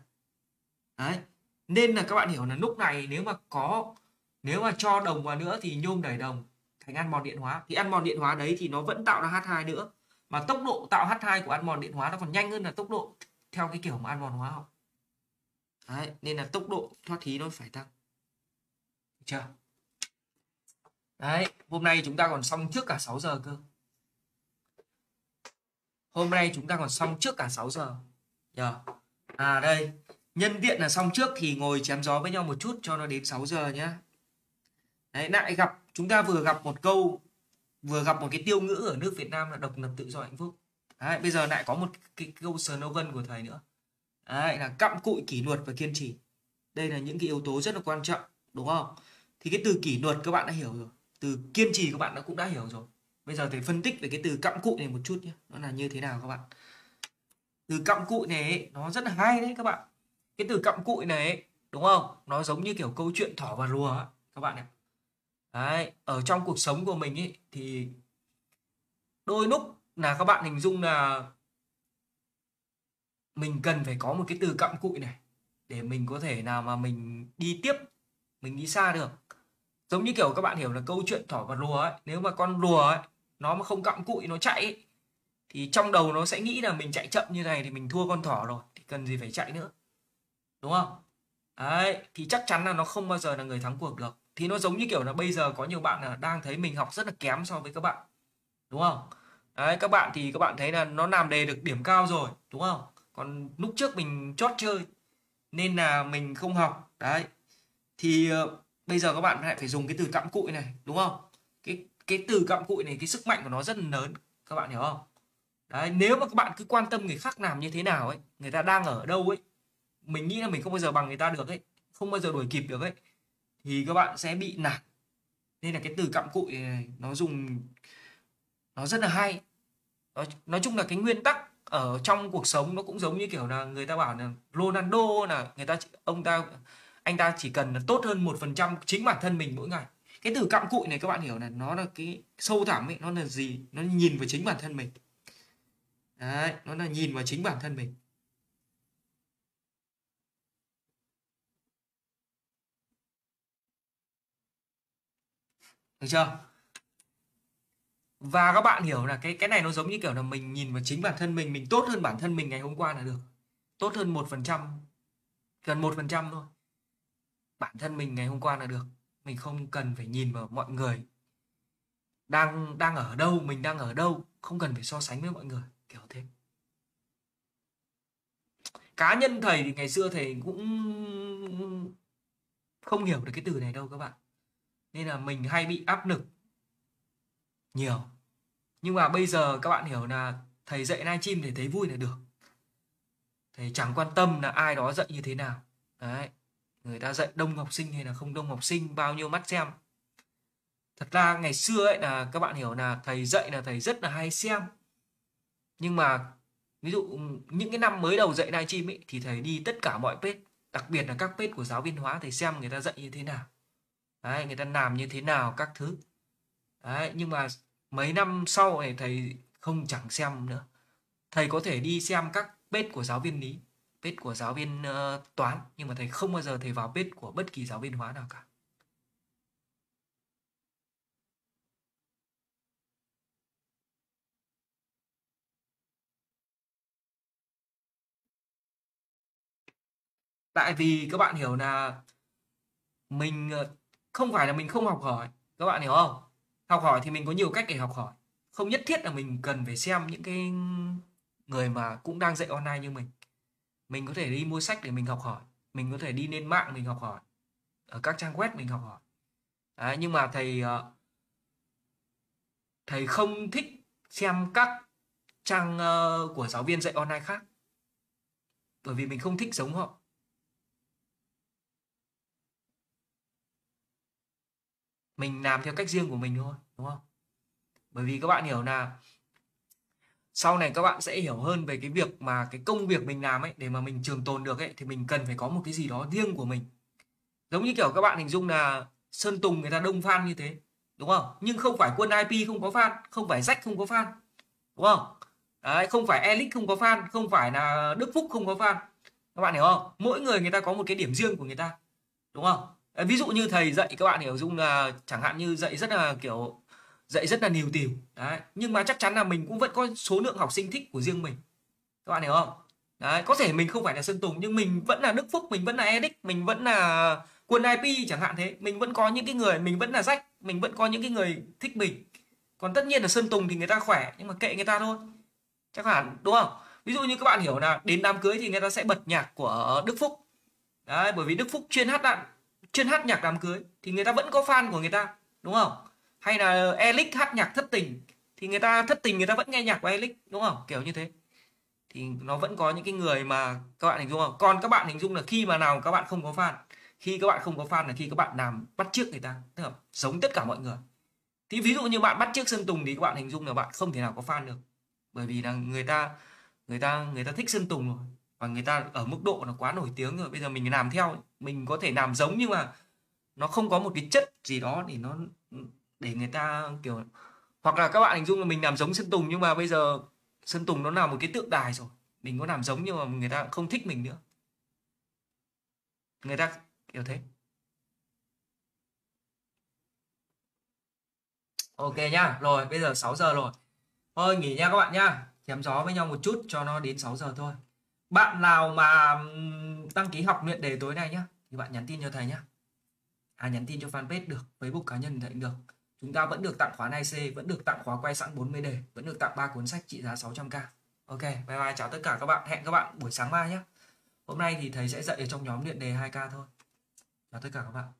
đấy. Nên là các bạn hiểu là lúc này nếu mà có, nếu mà cho đồng vào nữa thì nhôm đẩy đồng thành ăn mòn điện hóa. Thì ăn mòn điện hóa đấy thì nó vẫn tạo ra H2 nữa. Mà tốc độ tạo H2 của ăn mòn điện hóa nó còn nhanh hơn là tốc độ theo cái kiểu mà ăn mòn hóa học đấy, nên là tốc độ thoát khí nó phải tăng. Chưa? Đấy hôm nay chúng ta còn xong trước cả 6 giờ cơ. Hôm nay chúng ta còn xong trước cả 6 giờ. Nhờ. À đây. Nhân tiện là xong trước thì ngồi chém gió với nhau một chút cho nó đến 6 giờ nhé đấy lại gặp chúng ta vừa gặp một câu vừa gặp một cái tiêu ngữ ở nước Việt Nam là độc lập tự do hạnh phúc. Đấy, bây giờ lại có một cái câu slogan của thầy nữa đấy, là cặm cụi kỷ luật và kiên trì. Đây là những cái yếu tố rất là quan trọng đúng không? Thì cái từ kỷ luật các bạn đã hiểu rồi. Từ kiên trì các bạn đã cũng đã hiểu rồi. Bây giờ thì phân tích về cái từ cặm cụi này một chút nhé. Nó là như thế nào các bạn? Từ cặm cụi này ấy, nó rất là hay đấy các bạn. Cái từ cặm cụi này ấy, đúng không? Nó giống như kiểu câu chuyện thỏ và rùa ấy, các bạn ạ. Đấy ở trong cuộc sống của mình ấy thì đôi lúc là các bạn hình dung là mình cần phải có một cái từ cặm cụi này để mình có thể nào mà mình đi tiếp mình đi xa được. Giống như kiểu các bạn hiểu là câu chuyện thỏ và rùa ấy nếu mà con rùa ấy nó mà không cặm cụi nó chạy ấy, thì trong đầu nó sẽ nghĩ là mình chạy chậm như này thì mình thua con thỏ rồi thì cần gì phải chạy nữa. Đúng không? Đấy thì chắc chắn là nó không bao giờ là người thắng cuộc được. Thì nó giống như kiểu là bây giờ có nhiều bạn là đang thấy mình học rất là kém so với các bạn. Đúng không? Đấy các bạn thì các bạn thấy là nó làm đề được điểm cao rồi đúng không? Còn lúc trước mình chót chơi nên là mình không học. Đấy. Thì uh, bây giờ các bạn lại phải dùng cái từ cặm cụi này đúng không? Cái cái từ cặm cụi này cái sức mạnh của nó rất là lớn các bạn hiểu không? Đấy nếu mà các bạn cứ quan tâm người khác làm như thế nào ấy người ta đang ở đâu ấy mình nghĩ là mình không bao giờ bằng người ta được ấy không bao giờ đuổi kịp được ấy thì các bạn sẽ bị nản. Nên là cái từ cặm cụi này, nó dùng nó rất là hay. Nói, nói chung là cái nguyên tắc ở trong cuộc sống nó cũng giống như kiểu là người ta bảo là Ronaldo là người ta ông ta, anh ta chỉ cần là tốt hơn một phần trăm chính bản thân mình mỗi ngày. Cái từ cặm cụi này các bạn hiểu là nó là cái sâu thẳm ấy, nó là gì? Nó nhìn vào chính bản thân mình. Đấy, nó là nhìn vào chính bản thân mình. Được chưa? Và các bạn hiểu là cái cái này nó giống như kiểu là mình nhìn vào chính bản thân mình mình tốt hơn bản thân mình ngày hôm qua là được. Tốt hơn một phần trăm, gần một phần trăm thôi. Bản thân mình ngày hôm qua là được. Mình không cần phải nhìn vào mọi người. Đang đang ở đâu, mình đang ở đâu, không cần phải so sánh với mọi người. Kiểu thế. Cá nhân thầy thì ngày xưa thầy cũng không hiểu được cái từ này đâu các bạn. Nên là mình hay bị áp lực nhiều. Nhưng mà bây giờ các bạn hiểu là thầy dạy livestream để thấy vui là được. Thầy chẳng quan tâm là ai đó dạy như thế nào. Đấy người ta dạy đông học sinh hay là không đông học sinh bao nhiêu mắt xem. Thật ra ngày xưa ấy là các bạn hiểu là thầy dạy là thầy rất là hay xem. Nhưng mà ví dụ những cái năm mới đầu dạy livestream ấy thì thầy đi tất cả mọi page đặc biệt là các page của giáo viên hóa thầy xem người ta dạy như thế nào. Đấy, người ta làm như thế nào các thứ. Đấy, nhưng mà mấy năm sau này thầy không chẳng xem nữa. Thầy có thể đi xem các bếp của giáo viên lý bếp của giáo viên uh, toán nhưng mà thầy không bao giờ thầy vào bếp của bất kỳ giáo viên hóa nào cả. Tại vì các bạn hiểu là mình ờ, không phải là mình không học hỏi. Các bạn hiểu không? Học hỏi thì mình có nhiều cách để học hỏi. Không nhất thiết là mình cần phải xem những cái người mà cũng đang dạy online như mình. Mình có thể đi mua sách để mình học hỏi. Mình có thể đi lên mạng mình học hỏi. Ở các trang web mình học hỏi. Đấy, nhưng mà thầy ờ, thầy không thích xem các trang ờ, của giáo viên dạy online khác. Bởi vì mình không thích giống họ. Mình làm theo cách riêng của mình thôi đúng không? Bởi vì các bạn hiểu là sau này các bạn sẽ hiểu hơn về cái việc mà cái công việc mình làm ấy để mà mình trường tồn được ấy thì mình cần phải có một cái gì đó riêng của mình. Giống như kiểu các bạn hình dung là sơn tùng người ta đông fan như thế đúng không? Nhưng không phải quân ip không có fan không phải rách không có fan đúng không? Đấy, không phải Elix không có fan không phải là Đức Phúc không có fan. Các bạn hiểu không? Mỗi người người ta có một cái điểm riêng của người ta đúng không? Ờ, ví dụ như thầy dạy các bạn hiểu dung là chẳng hạn như dạy rất là kiểu, dạy rất là nhiều tiểu đấy, nhưng mà chắc chắn là mình cũng vẫn có số lượng học sinh thích của riêng mình. Các bạn hiểu không? Đấy, có thể mình không phải là sơn tùng, nhưng mình vẫn là đức phúc, mình vẫn là edic mình vẫn là quân ip chẳng hạn thế. Mình vẫn có những cái người, mình vẫn là rách mình vẫn có những cái người thích mình. Còn tất nhiên là sơn tùng thì người ta khỏe, nhưng mà kệ người ta thôi. Chắc hẳn, đúng không? Ví dụ như các bạn hiểu là đến đám cưới thì người ta sẽ bật nhạc của đức phúc. Đấy, bởi vì đức phúc chuyên hát đạn chuyên hát nhạc đám cưới thì người ta vẫn có fan của người ta, đúng không? Hay là Elic hát nhạc thất tình thì người ta, thất tình người ta vẫn nghe nhạc của Elic đúng không? Kiểu như thế. Thì nó vẫn có những cái người mà các bạn hình dung không? Còn các bạn hình dung là khi mà nào các bạn không có fan? Khi các bạn không có fan là khi các bạn làm bắt chước người ta tức là giống tất cả mọi người. Thì ví dụ như bạn bắt chước sơn tùng thì các bạn hình dung là bạn không thể nào có fan được. Bởi vì là người ta người ta người ta thích sơn tùng rồi. Và người ta ở mức độ nó quá nổi tiếng rồi. Bây giờ mình làm theo mình có thể làm giống nhưng mà nó không có một cái chất gì đó để nó, để người ta, kiểu, hoặc là các bạn hình dung là mình làm giống Sơn Tùng nhưng mà bây giờ Sơn Tùng nó là một cái tượng đài rồi. Mình có làm giống nhưng mà người ta không thích mình nữa. Người ta kiểu thế. Ok nhá rồi bây giờ 6 giờ rồi. Thôi nghỉ nha các bạn nhá chém gió với nhau một chút cho nó đến 6 giờ thôi bạn nào mà đăng ký học luyện đề tối nay nhá, thì bạn nhắn tin cho thầy nhá. À nhắn tin cho fanpage được, facebook cá nhân thầy được. Chúng ta vẫn được tặng khóa này c, vẫn được tặng khóa quay sẵn 40 đề vẫn được tặng ba cuốn sách trị giá 600k ok, bye bye, chào tất cả các bạn. Hẹn các bạn buổi sáng mai nhé hôm nay thì thầy sẽ dạy ở trong nhóm luyện đề 2k thôi. Chào tất cả các bạn.